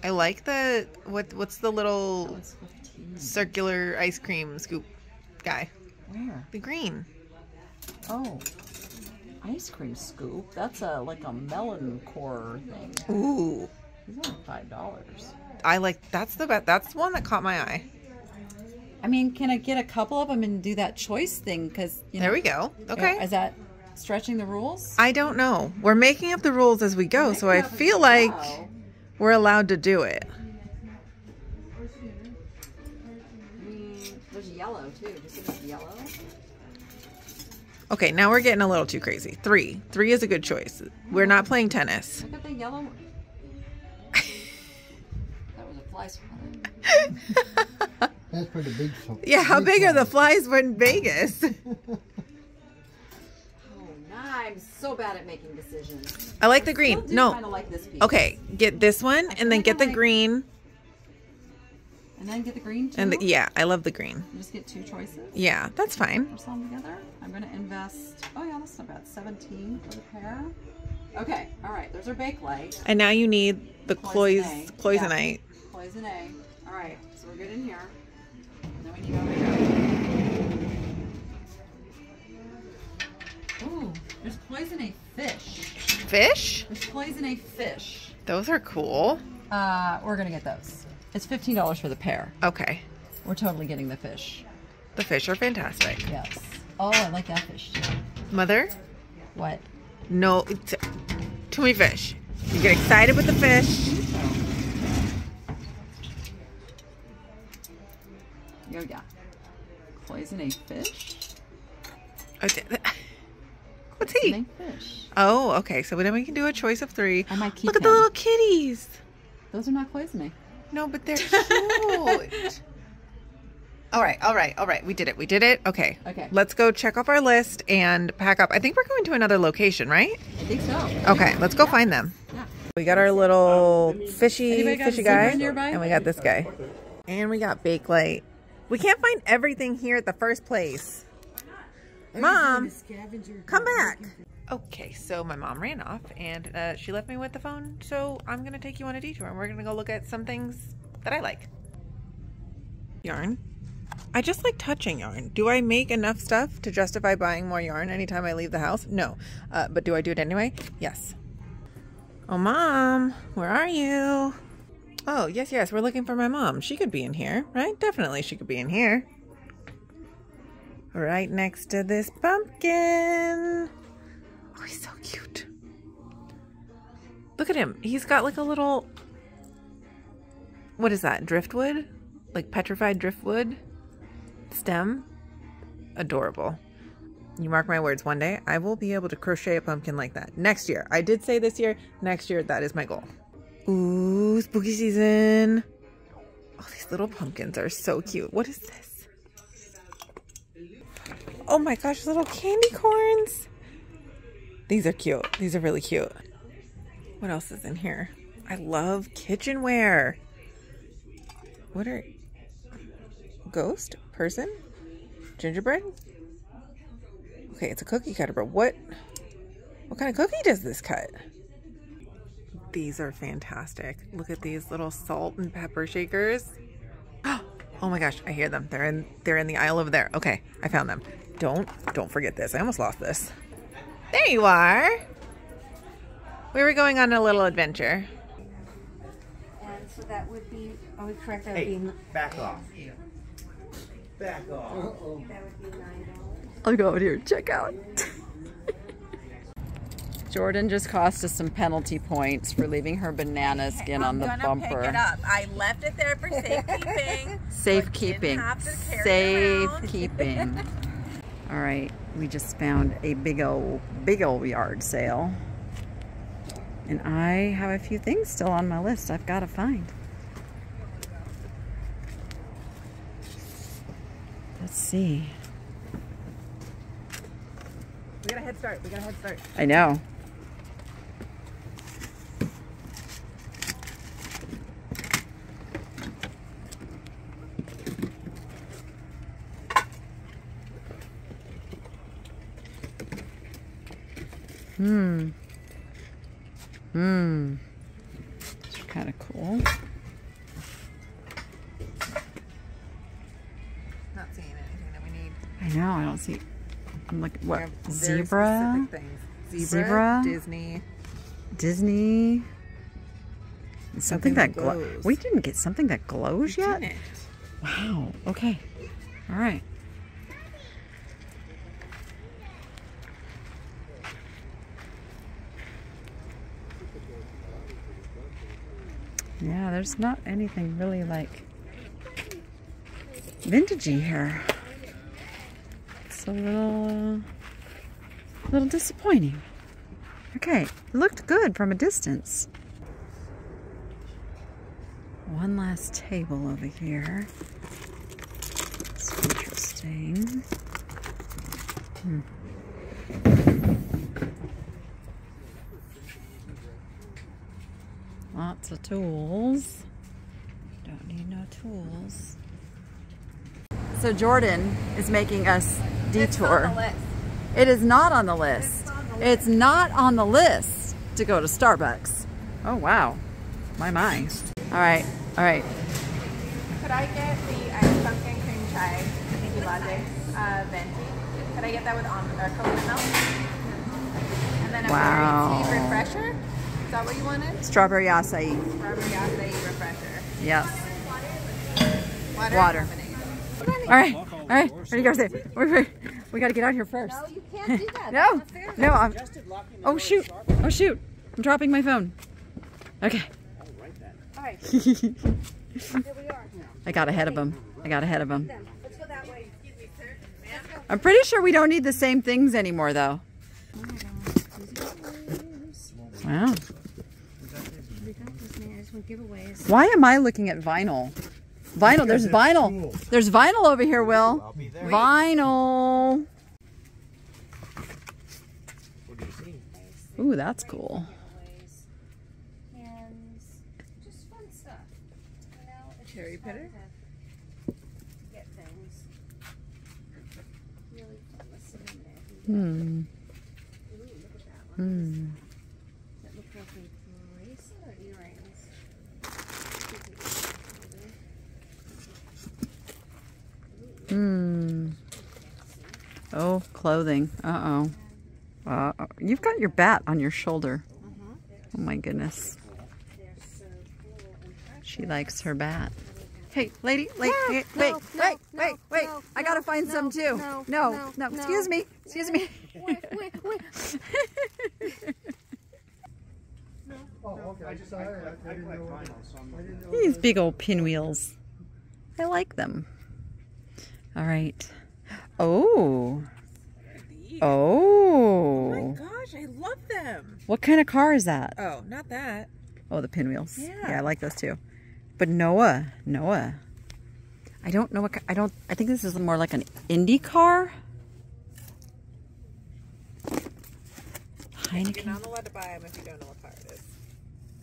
I like the what? What's the little oh, circular ice cream scoop guy? Where? The green. Oh. Ice cream scoop. That's a like a melon core thing. Ooh, These are five dollars. I like. That's the best. That's the one that caught my eye. I mean, can I get a couple of them and do that choice thing? Because you know, There we go. Okay. Is that stretching the rules? I don't know. We're making up the rules as we go, so I feel like we're allowed to do it. Mm, there's yellow too. Just yellow. Okay, now we're getting a little too crazy. Three. Three is a good choice. We're not playing tennis. Look at the yellow. one. that was a fly swatter. That's pretty big. So Yeah, how big are the flies in Vegas? Oh, I'm so bad at making decisions. I like the green. Still No. like this piece. Okay, get this one and then get the like- green. And then get the green too. And the, yeah, I love the green. You just get two choices. Yeah, that's fine. Some together. I'm gonna invest. Oh yeah, that's not bad. 17 for the pair. Okay. All right. There's our Bakelite. And now you need the clois, Cloisonne. cloisonite. Cloisonne. All right. So we're good in here. And then we need over here. Ooh, there's cloisonne fish. Fish? There's cloisonne fish. Those are cool. Uh, we're gonna get those. It's fifteen dollars for the pair. Okay. We're totally getting the fish. The fish are fantastic. Yes. Oh, I like that fish too. Mother, What? no, it's too many fish. You get excited with the fish. Oh yeah. Cloisonne fish. D- What's he? Fish. Oh, okay. So then we can do a choice of three. I might keep Look at the little kitties. Those are not poisoning. No, but they're cute. all right, all right, all right. We did it. We did it. Okay. Okay. Let's go check off our list and pack up. I think we're going to another location, right? I think so. Okay, let's go find them. Yeah. We got our little fishy fishy guy, and we got this guy, and we got Bakelite. We can't find everything here at the first place. Mom, come back. Okay, so my mom ran off and uh, she left me with the phone. So I'm gonna take you on a detour, and we're gonna go look at some things that I like. Yarn. I just like touching yarn. Do I make enough stuff to justify buying more yarn anytime I leave the house? No. Uh, but do I do it anyway? Yes. Oh, mom, where are you? Oh, yes, yes, we're looking for my mom. She could be in here, right? Definitely she could be in here. Right next to this pumpkin. Oh, he's so cute. Look at him. He's got like a little. What is that? Driftwood? Like petrified driftwood? Stem? Adorable. You mark my words, one day I will be able to crochet a pumpkin like that. Next year. I did say this year. Next year, that is my goal. Ooh, spooky season. Oh, these little pumpkins are so cute. What is this? Oh my gosh, little candy corns. These are cute. These are really cute. What else is in here? I love kitchenware. What are ghost person gingerbread? Okay, it's a cookie cutter, but what what kind of cookie does this cut? These are fantastic. Look at these little salt and pepper shakers. Oh my gosh, I hear them. They're in they're in the aisle over there. Okay, I found them. Don't don't forget this. I almost lost this. There you are. We were going on a little adventure. And so that would be, are we correct? That would Hey, be, back off. Back off. that would be nine dollars. I'll go over here. Check out. Jordan just cost us some penalty points for leaving her banana skin on the bumper. I left it there for safekeeping. Safekeeping. have to carry it around. Safekeeping. All right. We just found a big old, big old yard sale. And I have a few things still on my list I've got to find. Let's see. We got a head start. We got a head start. I know. Hmm. Hmm. It's kind of cool. Not seeing anything that we need. I know. I don't see. I'm looking. We What? Zebra. Zebra, Zebra. Disney. Disney. Something, Something that, that glows. glows. We didn't get something that glows yet. Didn't. Wow. Okay. All right. Yeah, there's not anything really like vintagey here. It's a little, uh, little disappointing. Okay, looked good from a distance. One last table over here. It's interesting. Hmm. Lots of tools. Don't need no tools. So Jordan is making us detour. It is not on the list. It's not on the list to go to Starbucks. Oh wow. My mind. All right. All right. Could I get the iced pumpkin cream chai venti latte uh, venti? Could I get that with on uh, coconut milk? And then a Wow. refresher. Is that what you wanted? Strawberry acai. Strawberry acai refresher. Yes. Water. Water. All right. All right. Ready to go. Wait, wait. We got to get out here first. No, you can't do that. No. No. I'm. Oh shoot. Oh shoot. I'm dropping my phone. Okay. All right, here we are. I got ahead of him. I got ahead of him. Let's go that way. Excuse me, sir. I'm pretty sure we don't need the same things anymore, though. Oh wow. We got this, man. I just want giveaways. Why am I looking at vinyl? Vinyl. There's vinyl. There's vinyl over here, Will. Vinyl. Ooh, that's cool. And just fun stuff. You know, it's Cherry pitter? to Get things. Really fun. Let's sit in there. Hmm. Ooh, look at that one. Hmm. Does that look like a bracelet or earrings? Hmm. Oh, clothing. Uh oh. Uh, you've got your bat on your shoulder. Oh my goodness. She likes her bat. Hey, lady, wait, No, wait, no, wait, no, wait, no, wait, wait. no, I gotta find no, some too. no, no, no, no, no. excuse me, excuse me. Wait, wait, wait. Oh, okay. I just saw it. I didn't know. I didn't know. These big old pinwheels. I like them. All right. Oh. Oh, oh my Oh. gosh, I love them. What kind of car is that? Oh, not that. Oh, the pinwheels. Yeah. Yeah, I like those too. But Noah, Noah. I don't know what I don't I think this is more like an Indy car. Heineken. You're not allowed to buy them if you don't know what car it is.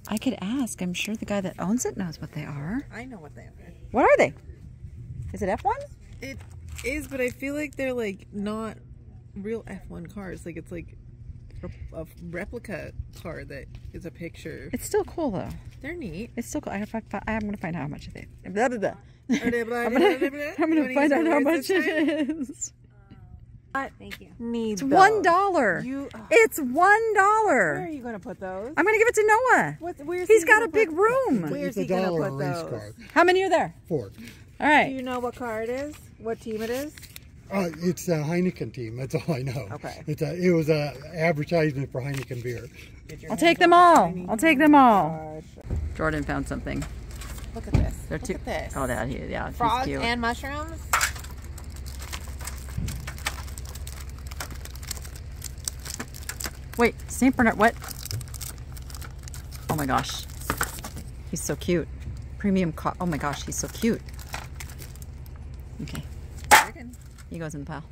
I could ask. I'm sure the guy that owns it knows what they are. I know what they are. What are they? Is it F1? It is, but I feel like they're like not real F1 cars. Like it's like a, a replica car that is a picture. It's still cool though. They're neat. It's still cool. I, I, I'm going to find out how much it is. Blah, blah, blah. I'm I'm gonna, I'm gonna find out how much it is. Thank you. Need It's one dollar. You. It's one Where are you gonna put those? I'm gonna give it to Noah. What, where's He's he got a big put- room. Where's It's he gonna dollar put those? card. How many are there? Four. All right. Do you know what car it is? What team it is? Uh, it's a Heineken team. That's all I know. Okay. It's a, it was a advertisement for Heineken beer. I'll take them all. tiny- I'll take them all. Gosh. Jordan found something. Look at this. They're Look too. at this. Oh, that he, yeah, Frogs cute. and mushrooms. Wait, St. Bernard, what? Oh my gosh. He's so cute. Premium Oh my gosh, he's so cute. Okay. He goes in the pile.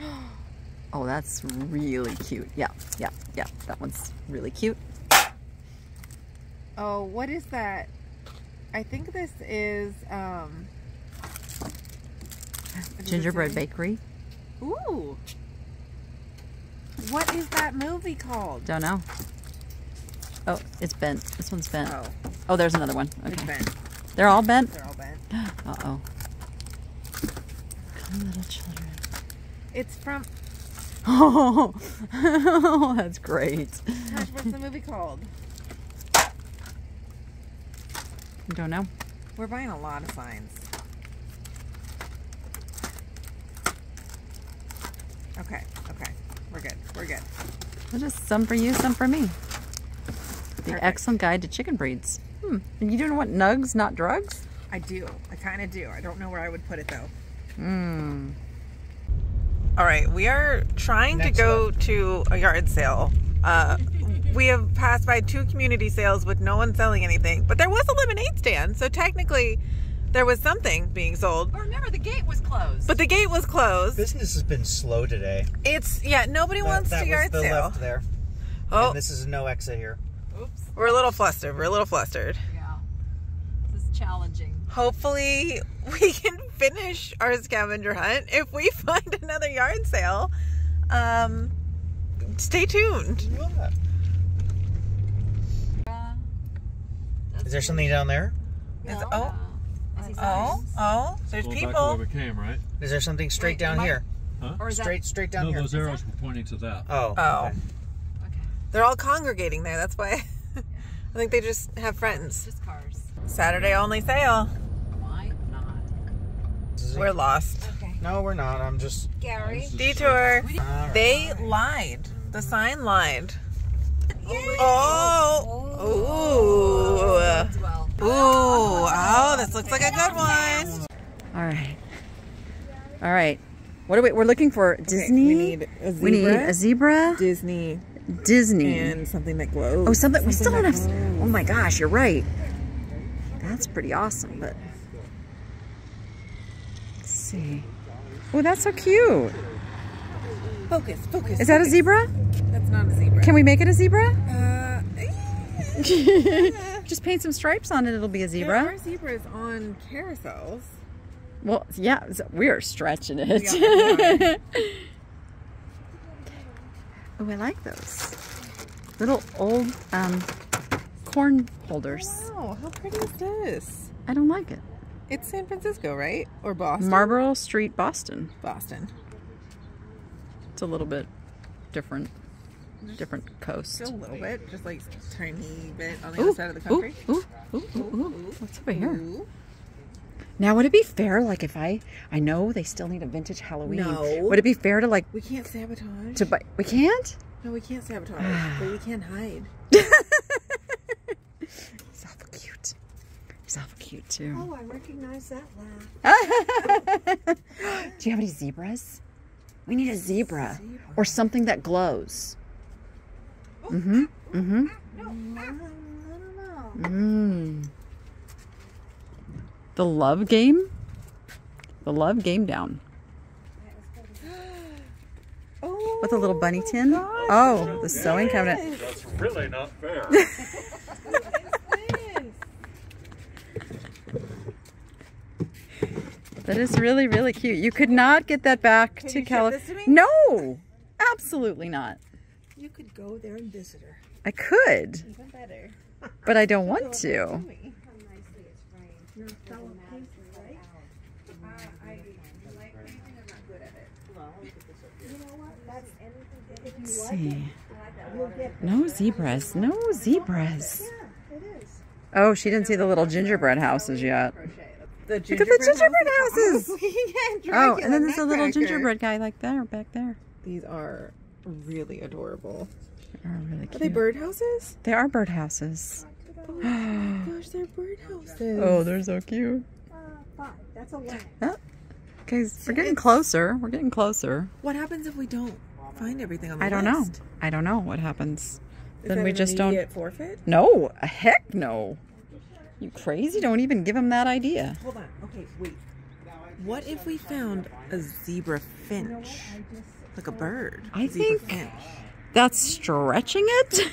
Oh, that's really cute. Yeah, yeah, yeah. That one's really cute. Oh, what is that? I think this is um Gingerbread Bakery. Ooh. What is that movie called? Don't know. Oh, it's bent. This one's bent. Oh. Oh, there's another one. Okay. It's bent. They're all bent? They're all bent. Uh oh. Come, little children. It's from Oh, that's great. gosh, what's the movie called? Don't know. We're buying a lot of signs. Okay, okay. We're good. We're good. Well, just some for you, some for me. The excellent guide to chicken breeds. Hmm. And you don't want nugs, not drugs? I do. I kind of do. I don't know where I would put it though. Hmm. All right, we are trying Next to go to a yard sale. Uh, we have passed by two community sales with no one selling anything, but there was a lemonade stand, so technically there was something being sold. But remember, the gate was closed. But the gate was closed. Business has been slow today. It's yeah, nobody That- wants that to was yard the sale. left there. Oh, And this is no exit here. We're a little flustered. We're a little flustered. Yeah. This is challenging. Hopefully, we can finish our scavenger hunt. If we find another yard sale, um, stay tuned. Yeah. Is there something down there? Is- oh, oh, oh, there's Go back people. where we came, right? Is there something straight Wait, down am I- here? Huh? Or is that- Straight, straight down no, here. those arrows were pointing to that. Oh. Oh. okay. They're all congregating there. That's why I think they just have friends. Just cars. Saturday only sale. Why not? We're lost. No, we're not. I'm just. Gary. Detour. Alright. They lied. The sign lied. Oh. oh. Ooh. Ooh. Oh, this looks like a good one. All right. All right. What are we? We're looking for Disney. we need a We need a zebra. Disney Disney. and something that glows. oh, something. We still don't have. Oh my gosh, you're right. That's pretty awesome. But let's see. Oh, that's so cute. Focus, focus. Is that a zebra? That's not a zebra. Can we make it a zebra? Uh, Just paint some stripes on it. It'll be a zebra. there are zebras on carousels. Well, yeah, we are stretching it. Yeah, oh, I like those little old um, corn holders. Wow, how pretty is this? I don't like it. It's San Francisco, right? Or Boston? Marlborough Street, Boston. Boston. It's a little bit different, different coast. Just a little bit, just like tiny bit on the Ooh, other side of the country. Ooh, ooh, ooh, ooh, ooh. What's over here? Now, would it be fair, like, if I, I know they still need a vintage Halloween. No. Would it be fair to, like, We can't sabotage. to buy? We can't. no, we can't sabotage, but we can hide. He's awful cute. He's awful cute too. Oh, I recognize that laugh. Do you have any zebras? We need a zebra, or something that glows. Mm-hmm. Mm-hmm. I don't know. Mm. The love game? The love game down. Oh, With a little bunny oh tin? Oh, the sewing cabinet. That's really not fair. That is really, really cute. You could not get that back to California. to? No, absolutely not. You could go there and visit her. I could, even better. but I don't want to. You're a fellow painter, right? Let's see. No zebras. No zebras. Oh, she didn't see the little gingerbread houses yet. The Look at the gingerbread houses. houses. Oh, and then there's a little gingerbread guy like there, back there. These are really adorable. They're really Are they bird houses? They are bird houses. Gosh, they're bird houses. Oh, they're so cute. Uh, five. That's a lamp. Oh, Okay, we're getting closer. We're getting closer. What happens if we don't find everything on the I don't know. I don't know what happens. Is then we just don't. forfeit? No, heck no. You crazy? Don't even give him that idea. Hold on. Okay, wait. What if we found a zebra finch? Like a bird. I zebra think- finch. That's stretching it.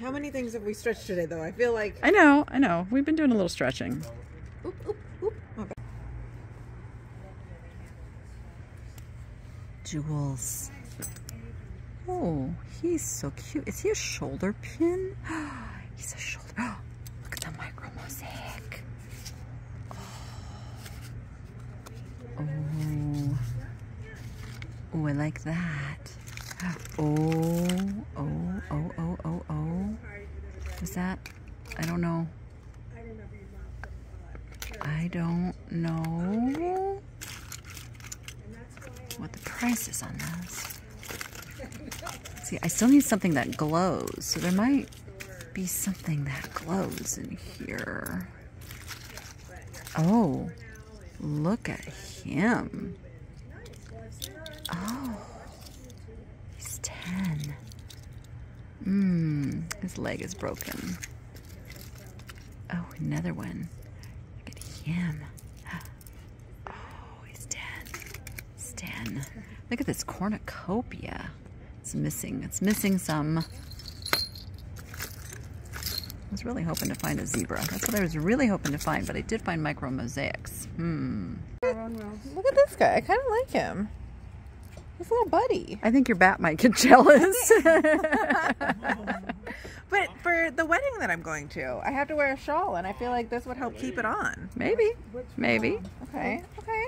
How many things have we stretched today, though? I feel like. I know, I know. We've been doing a little stretching. Oop, oop, oop. My bad. Jules. Oh, he's so cute. Is he a shoulder pin? He's a shoulder. Look at the micro mosaic. Oh. Oh, I like that. Oh, oh, oh, oh, oh, oh. Is that? I don't know. I don't know what the price is on those. See, I still need something that glows, so there might be something that glows in here. Oh, look at him. Oh, he's 10. Mmm, his leg is broken. Oh, another one. Look at him. Oh, he's 10. 10. Look at this cornucopia. It's missing. It's missing some. I was really hoping to find a zebra. That's what I was really hoping to find, but I did find micro mosaics. Hmm. Look at this guy. I kind of like him. He's a little buddy. I think your bat might get jealous. But for the wedding that I'm going to, I have to wear a shawl, and I feel like this would help keep it on. Maybe. Maybe. Okay. Okay.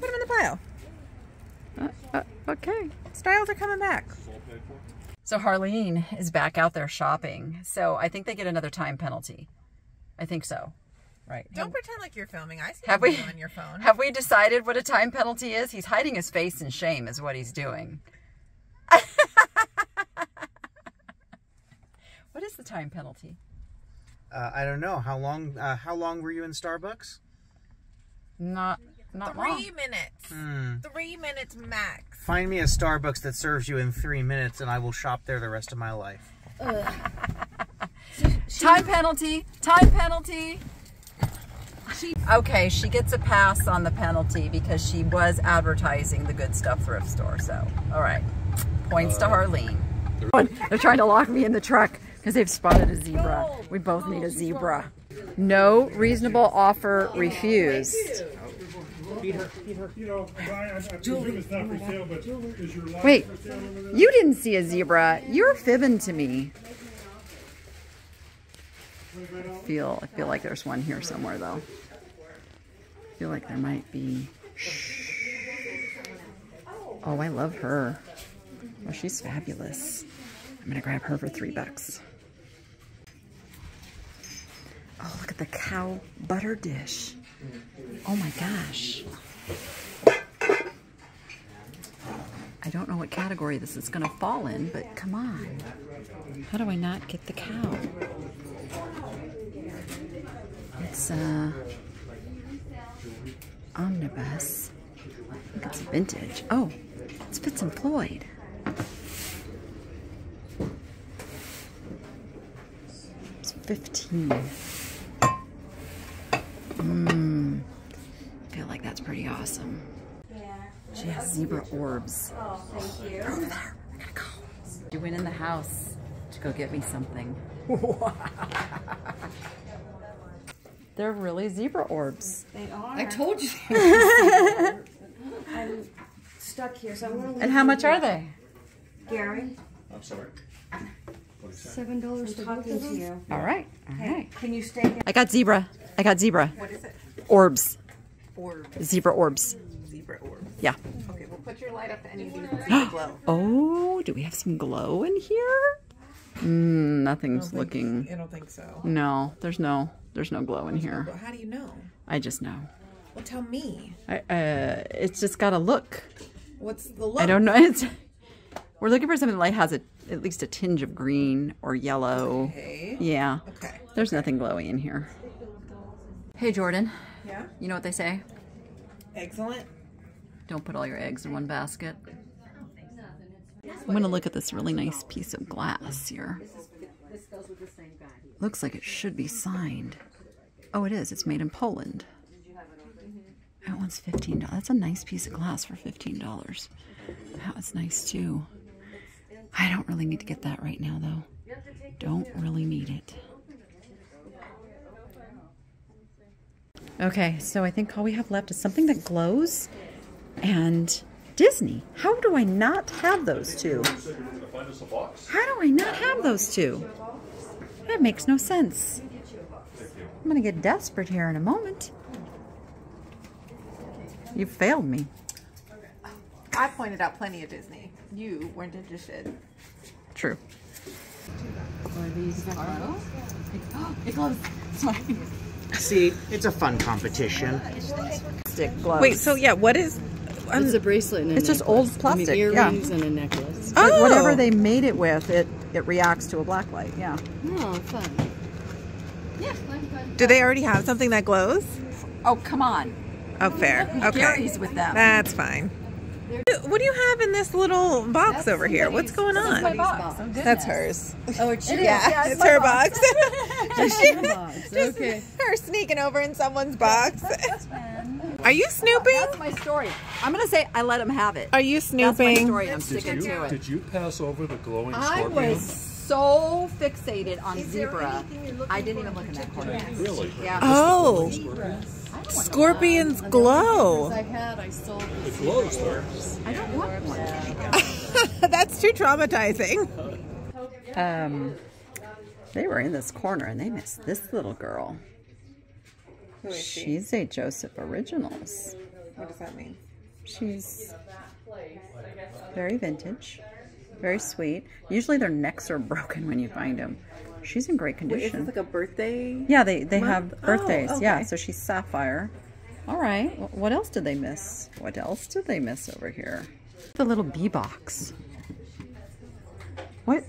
Put him in the pile. Uh, uh, okay. Styles are coming back. So Harleen is back out there shopping. So I think they get another time penalty. I think so. Right. Don't pretend like you're filming. I see Have you we on your phone. have we decided what a time penalty is? He's hiding his face in shame is what he's doing. what is the time penalty? Uh, I don't know how long. Uh, how long were you in Starbucks? Not not Three long. minutes. Hmm. Three minutes max. Find me a Starbucks that serves you in three minutes, and I will shop there the rest of my life. Time penalty. Time penalty. Okay, she gets a pass on the penalty because she was advertising the good stuff thrift store. So, all right. Points to Harleen. They're trying to lock me in the truck because they've spotted a zebra. We both need a zebra. No reasonable offer refused. You know, I, I presume it's not for sale, but is your lot Wait, for sale over there? you didn't see a zebra. You're fibbing to me. I feel I feel like there's one here somewhere though. I feel like there might be. Oh, I love her. Oh, she's fabulous. I'm gonna grab her for three bucks. Oh, look at the cow butter dish. Oh my gosh. I don't know what category this is going to fall in, but come on. How do I not get the cow? It's uh omnibus. I think it's vintage. Oh, it's Fitz Floyd. It's 15. Mmm. I feel like that's pretty awesome. Yeah. She has zebra orbs. Oh, thank you. Over there. I gotta go. You went in the house to go get me something. They're really zebra orbs. They are. I told you. I'm stuck here, so I'm gonna. And how much are they? Gary, I'm sorry. seven dollars talking to you. All right. All Okay, right. Can you stay? I got zebra. I got zebra. What is it? Orbs. Orb. Zebra orbs. Zebra orb. Yeah. Okay, we'll put your light up to any of these that see the glow. Oh, do we have some glow in here? Mm, nothing's looking. I don't think so. No, there's no, there's no glow in here. But how do you know? I just know. Well, tell me. I, uh, it's just got a look. What's the look? I don't know. It's we're looking for something that like has a at least a tinge of green or yellow. Okay. Yeah. Okay. There's nothing glowy in here. Hey Jordan, Yeah. You know what they say? Excellent. Don't put all your eggs in one basket. I'm gonna look at this really nice piece of glass here. This goes with the same guy. Looks like it should be signed. Oh, it is. It's made in Poland. That one's fifteen dollars. That's a nice piece of glass for fifteen dollars. That was nice too. I don't really need to get that right now, though. Don't really need it. Okay, so I think all we have left is something that glows and Disney. How do I not have those two? Find us a box. How do I not have those two? That makes no sense. I'm gonna get desperate here in a moment. You failed me. I pointed out plenty of Disney. You weren't interested. True. Are these Carlo? It glows. Sorry. See, it's a fun competition. Wait, so yeah, what is? um, It's a bracelet and a It's just old plastic, I mean, yeah. earrings and a necklace. But Oh! whatever they made it with, it it reacts to a black light. Yeah. Oh, fun. Yeah. Do they already have something that glows? Oh come on. Oh, fair. Okay. Gary's with them. That's fine. What do you have in this little box over here? What's going on? my box. That's hers. Oh, it's It is, Yeah, yeah, it's my her box. box. She- just Okay. her sneaking over in someone's box. Are you snooping? That's my story. I'm gonna say I let him have it. Are you snooping? That's my story. I'm Did sticking you, to it. did you pass over the glowing I scorpion? was so fixated on zebra. I didn't even look in that corner. Really? Yeah. Oh, scorpions glow. I had, I sold It glows though. I don't want one. That's too traumatizing. Um, they were in this corner and they missed this little girl. She's a Josef Originals. What does that mean? She's very vintage, very sweet. Usually their necks are broken when you find them. She's in great Is condition. this like a birthday? yeah, they, they month? have birthdays. Oh, Yeah, so she's Sapphire. All right, wh- what else did they miss? What else did they miss over here? The little bee box. What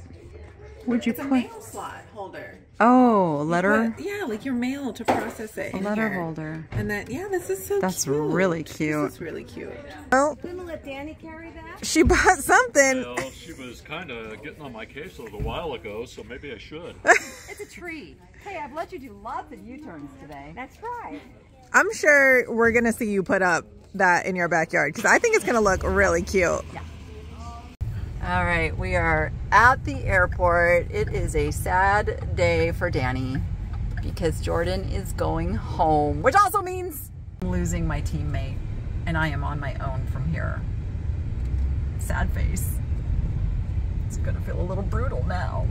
would you It's a mail slot holder. Oh, letter. But, yeah, like your mail to process it. A in letter here. holder. And then, yeah, this is so That's cute. really cute. This is really cute. Oh, I'm gonna let Danny carry that. she bought something. Well, she was kind of getting on my case a little while ago, so maybe I should. It's a tree. Hey, I've let you do lots of U-turns today. That's right. I'm sure we're gonna see you put up that in your backyard because I think it's gonna look really cute. All right, we are at the airport. It is a sad day for Danny because Jordan is going home, which also means I'm losing my teammate and I am on my own from here. Sad face. It's gonna feel a little brutal now.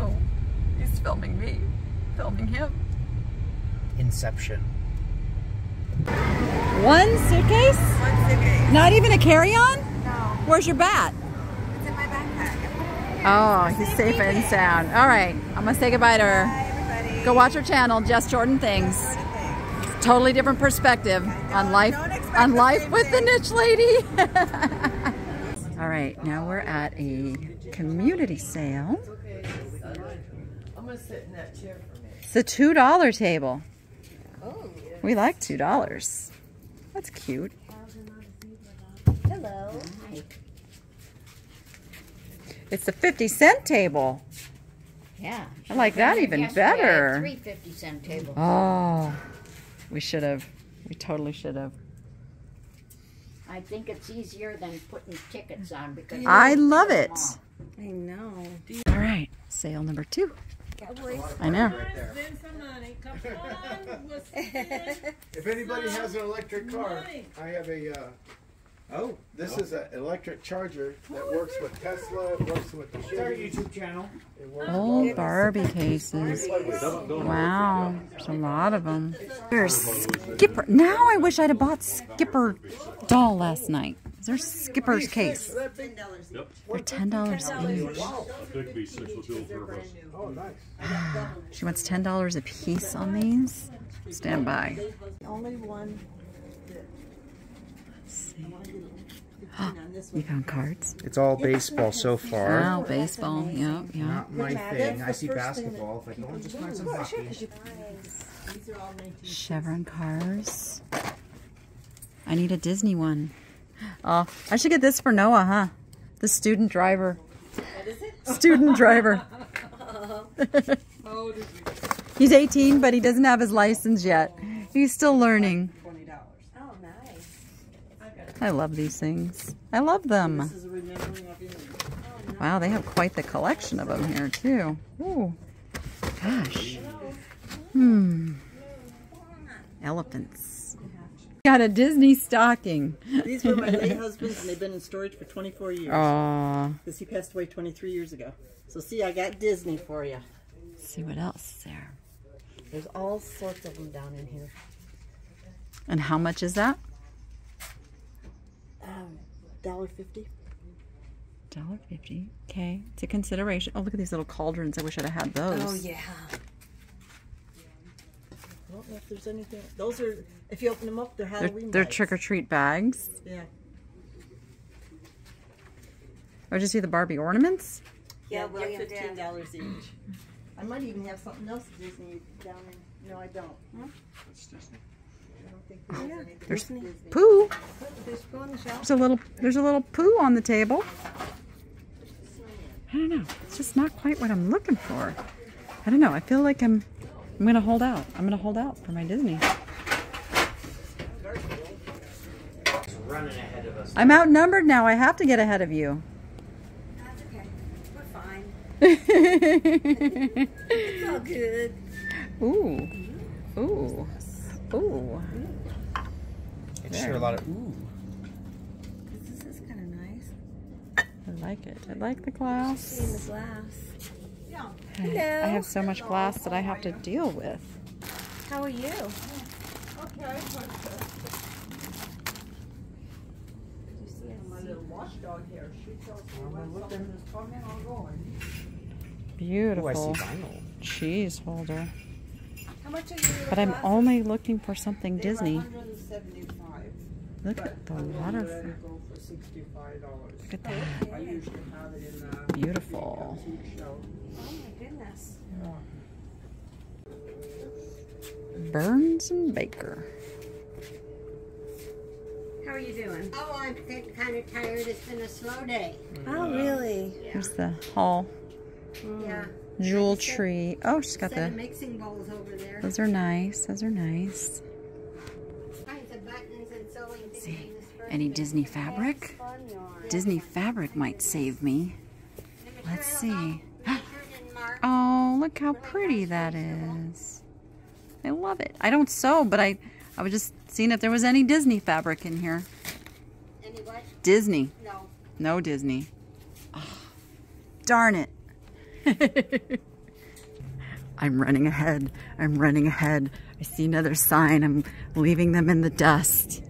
Oh, he's filming me, filming him. Inception. One suitcase? One suitcase. Not even a carry-on? No, Where's your bat? it's in my backpack. Oh, he's safe and sound. All right, I'm gonna say goodbye to her. Bye, everybody. Go watch her channel, Just Jordan Things. Totally different perspective on life, on life with the niche lady. All right, now we're at a community sale. I'm gonna sit in that chair for a minute. It's a two dollar table. Oh, we like two dollars. That's cute. Hello. It's the fifty cent table. Yeah. I like that even Yesterday I had better. Three 50 cent tables. Oh, we should have. We totally should have. I think it's easier than putting tickets on because I love it. I know. All right, sale number two. I know. If anybody has an electric car, I have a. Uh, oh, this is an electric charger that works with Tesla. It works with the our Chevy. YouTube channel. It works oh, Old Barbie cases. Wow, there's a lot of them. There's Skipper. Now I wish I'd have bought Skipper doll last night. Is there Skipper's case? Yep. They're ten dollars each. A big B6 with dual turbos. Oh, nice. She wants ten dollars a piece on these. Stand by. Only one. You found cards? It's all baseball so far. Wow, baseball. Yeah, yeah. Not my thing. I see basketball. If I go, I'll just find some hockey. These are all 19. Chevron cars. I need a Disney one. Oh, I should get this for Noah, huh? The student driver. What is it? Student driver. How old is he? He's 18, but he doesn't have his license yet. He's still learning. I love these things. I love them. This is a remembering of you. Wow, they have quite the collection of them here, too. Ooh. Gosh. Hmm. Elephants. Got a Disney stocking. These were my late husband's, and they've been in storage for 24 years. Because he passed away 23 years ago. So see, I got Disney for you. see what else is there. There's all sorts of them down in here. And how much is that? Um, dollar fifty. Dollar fifty. Okay, it's a consideration. Oh, look at these little cauldrons. I wish I'd have had those. Oh yeah. I don't know if there's anything. Those are, if you open them up, they're They're, Halloween. they're trick or treat bags. Yeah. Or just see the Barbie ornaments? Yeah, Yeah, they're fifteen did. dollars each. I might even have something else Disney down in. No, I don't. Hmm? It's Disney. I don't think there's anything There's poo. There's food on the shelf. There's a little. There's a little poo on the table. I don't know. It's just not quite what I'm looking for. I don't know. I feel like I'm. I'm gonna hold out. I'm gonna hold out for my Disney. running ahead of us. I'm outnumbered now. I have to get ahead of you. That's okay. We're fine. It's all good. Ooh. Ooh. Ooh. It's sure a lot of ooh. This is kind of nice. I like it. I like the See in glass. the glass. I Hello. have so much glass that I have to deal with. How are you? My little watchdog here, she tells me when something is coming or going. Beautiful. Ooh, I see vinyl. cheese holder. How much are you? But I'm only looking for something Disney. Look at the I water. it go for $65. Look at that. I usually have it in uh, the Beautiful. show. Oh my goodness. Burns and Baker. How are you doing? Oh, I'm kind of tired. It's been a slow day. Oh really? Here's the hall. Mm. Yeah. Jewel tree. Oh, she's got the. mixing bowls over there. Those are nice. Those are nice. Kinds of buttons and sewing things. See, in this first any. Disney fabric? Disney fabric might save me. Let's see. all measured and marked. Oh, look how pretty that is. I love it. I don't sew, but I, I was just seeing if there was any Disney fabric in here. Any what? Disney. No. No Disney. Ah, darn it. I'm running ahead. I'm running ahead. I see another sign. I'm leaving them in the dust.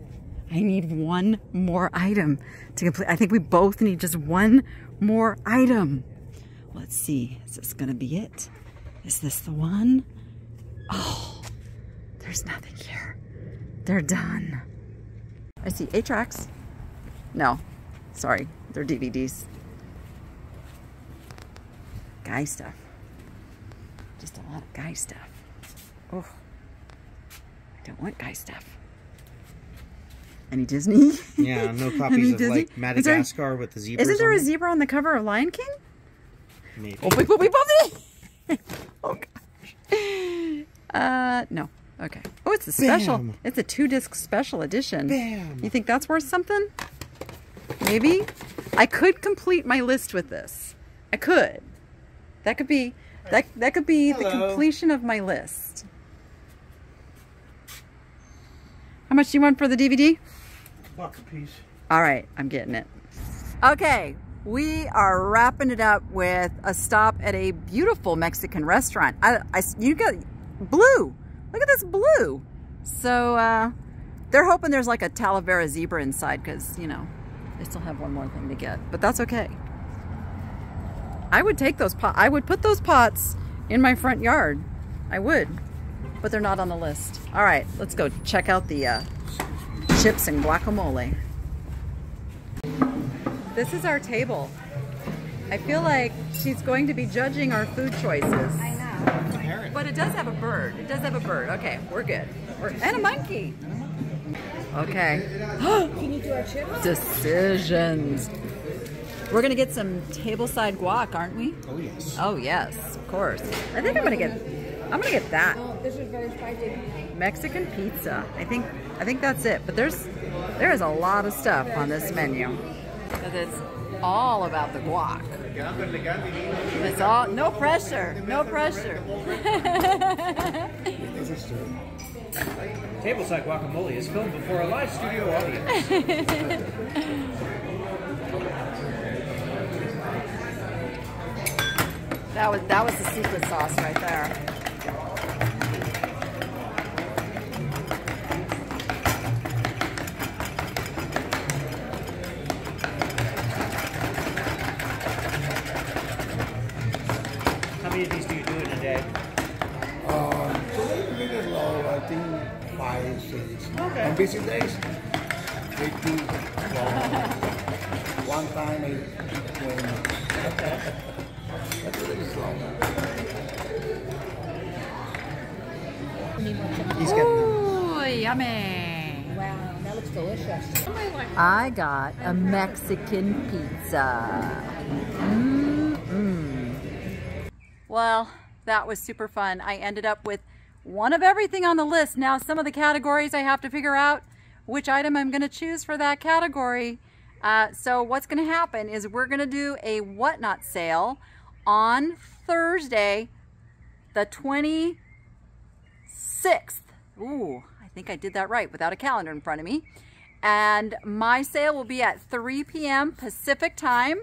I need one more item to complete. I think we both need just one more item. Let's see. Is this going to be it? Is this the one? Oh, there's nothing here. They're done. I see eight tracks. No, sorry. They're DVDs. Guy stuff. Just a lot of guy stuff. Oh, I don't want guy stuff. Any Disney? Yeah, no copies of Disney? like Is there- Madagascar with the zebra. Isn't there a zebra on the cover of Lion King? Maybe. Oh, boop, beep, oh gosh. Uh, no. Okay. Oh, it's a special. Bam. It's a two disc special edition. Bam. You think that's worth something? Maybe. I could complete my list with this. I could. That could be. That that could be the completion of my list. How much do you want for the DVD? Buck a piece. All right, I'm getting it. Okay, we are wrapping it up with a stop at a beautiful Mexican restaurant. I, I you got blue. Look at this blue. So uh, they're hoping there's like a Talavera zebra inside because you know they still have one more thing to get, but that's okay. I would take those pot. I would put those pots in my front yard. I would, but they're not on the list. All right, let's go check out the uh, chips and guacamole. This is our table. I feel like she's going to be judging our food choices. I know. But it does have a bird. It does have a bird. Okay, we're good. We're, and a monkey. Okay. Can you do our chips? Decisions. We're gonna get some tableside guac, aren't we? Oh yes. Oh yes, of course. I think I'm gonna get. I'm gonna get that Oh, this is very spicy. Mexican pizza. I think. I think that's it. But there's there is a lot of stuff on this menu. Because it's all about the guac. It's all no pressure. No pressure. Tableside guacamole is filmed before a live studio audience. That was that was the secret sauce right there. How many of these do you do in a day? Um, really low, I think five, six. Okay. On busy days, eighteen, well, one time, eight, twenty. Okay. That's really slow. He's got Ooh, yummy. Wow, that looks delicious. I got a Mexican pizza. Mm-mm. Well, that was super fun. I ended up with one of everything on the list. Now, some of the categories I have to figure out which item I'm going to choose for that category. Uh, so, what's going to happen is we're going to do a whatnot sale on Thursday, the 26th. Ooh, think I did that right without a calendar in front of me. And my sale will be at 3 p.m. Pacific time.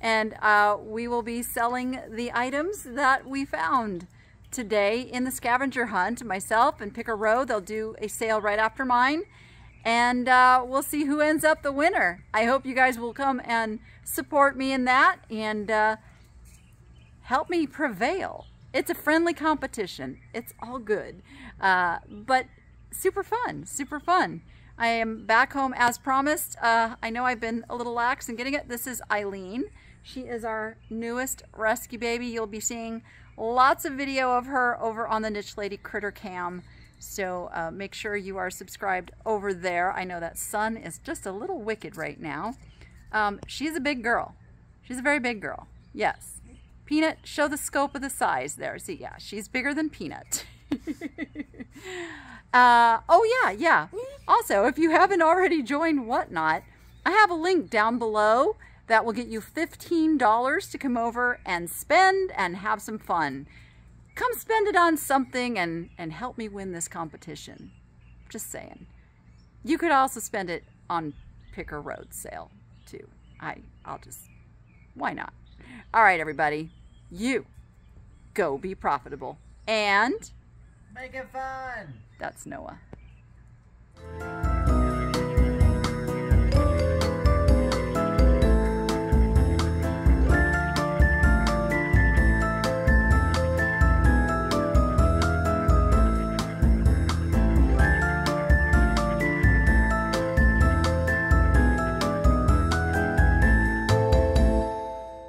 And uh, we will be selling the items that we found today in the scavenger hunt. Myself and Picker Road, they'll do a sale right after mine. And uh, we'll see who ends up the winner. I hope you guys will come and support me in that and uh, help me prevail. It's a friendly competition. It's all good. Uh, but super fun, super fun. I am back home as promised. Uh, I know I've been a little lax in getting it. This is Eileen. She is our newest rescue baby. You'll be seeing lots of video of her over on the Niche Lady Critter Cam. So uh, make sure you are subscribed over there. I know that sun is just a little wicked right now. Um, she's a big girl. She's a very big girl. Yes. Peanut, show the scope of the size there. See, yeah, she's bigger than Peanut. uh, oh, yeah, yeah. Also, if you haven't already joined Whatnot, I have a link down below that will get you $15 to come over and spend and have some fun. Come spend it on something and, and help me win this competition. Just saying. You could also spend it on Picker Road sale, too. I, I'll just, why not? All right, everybody. You go be profitable. And Make it fun. That's Noah.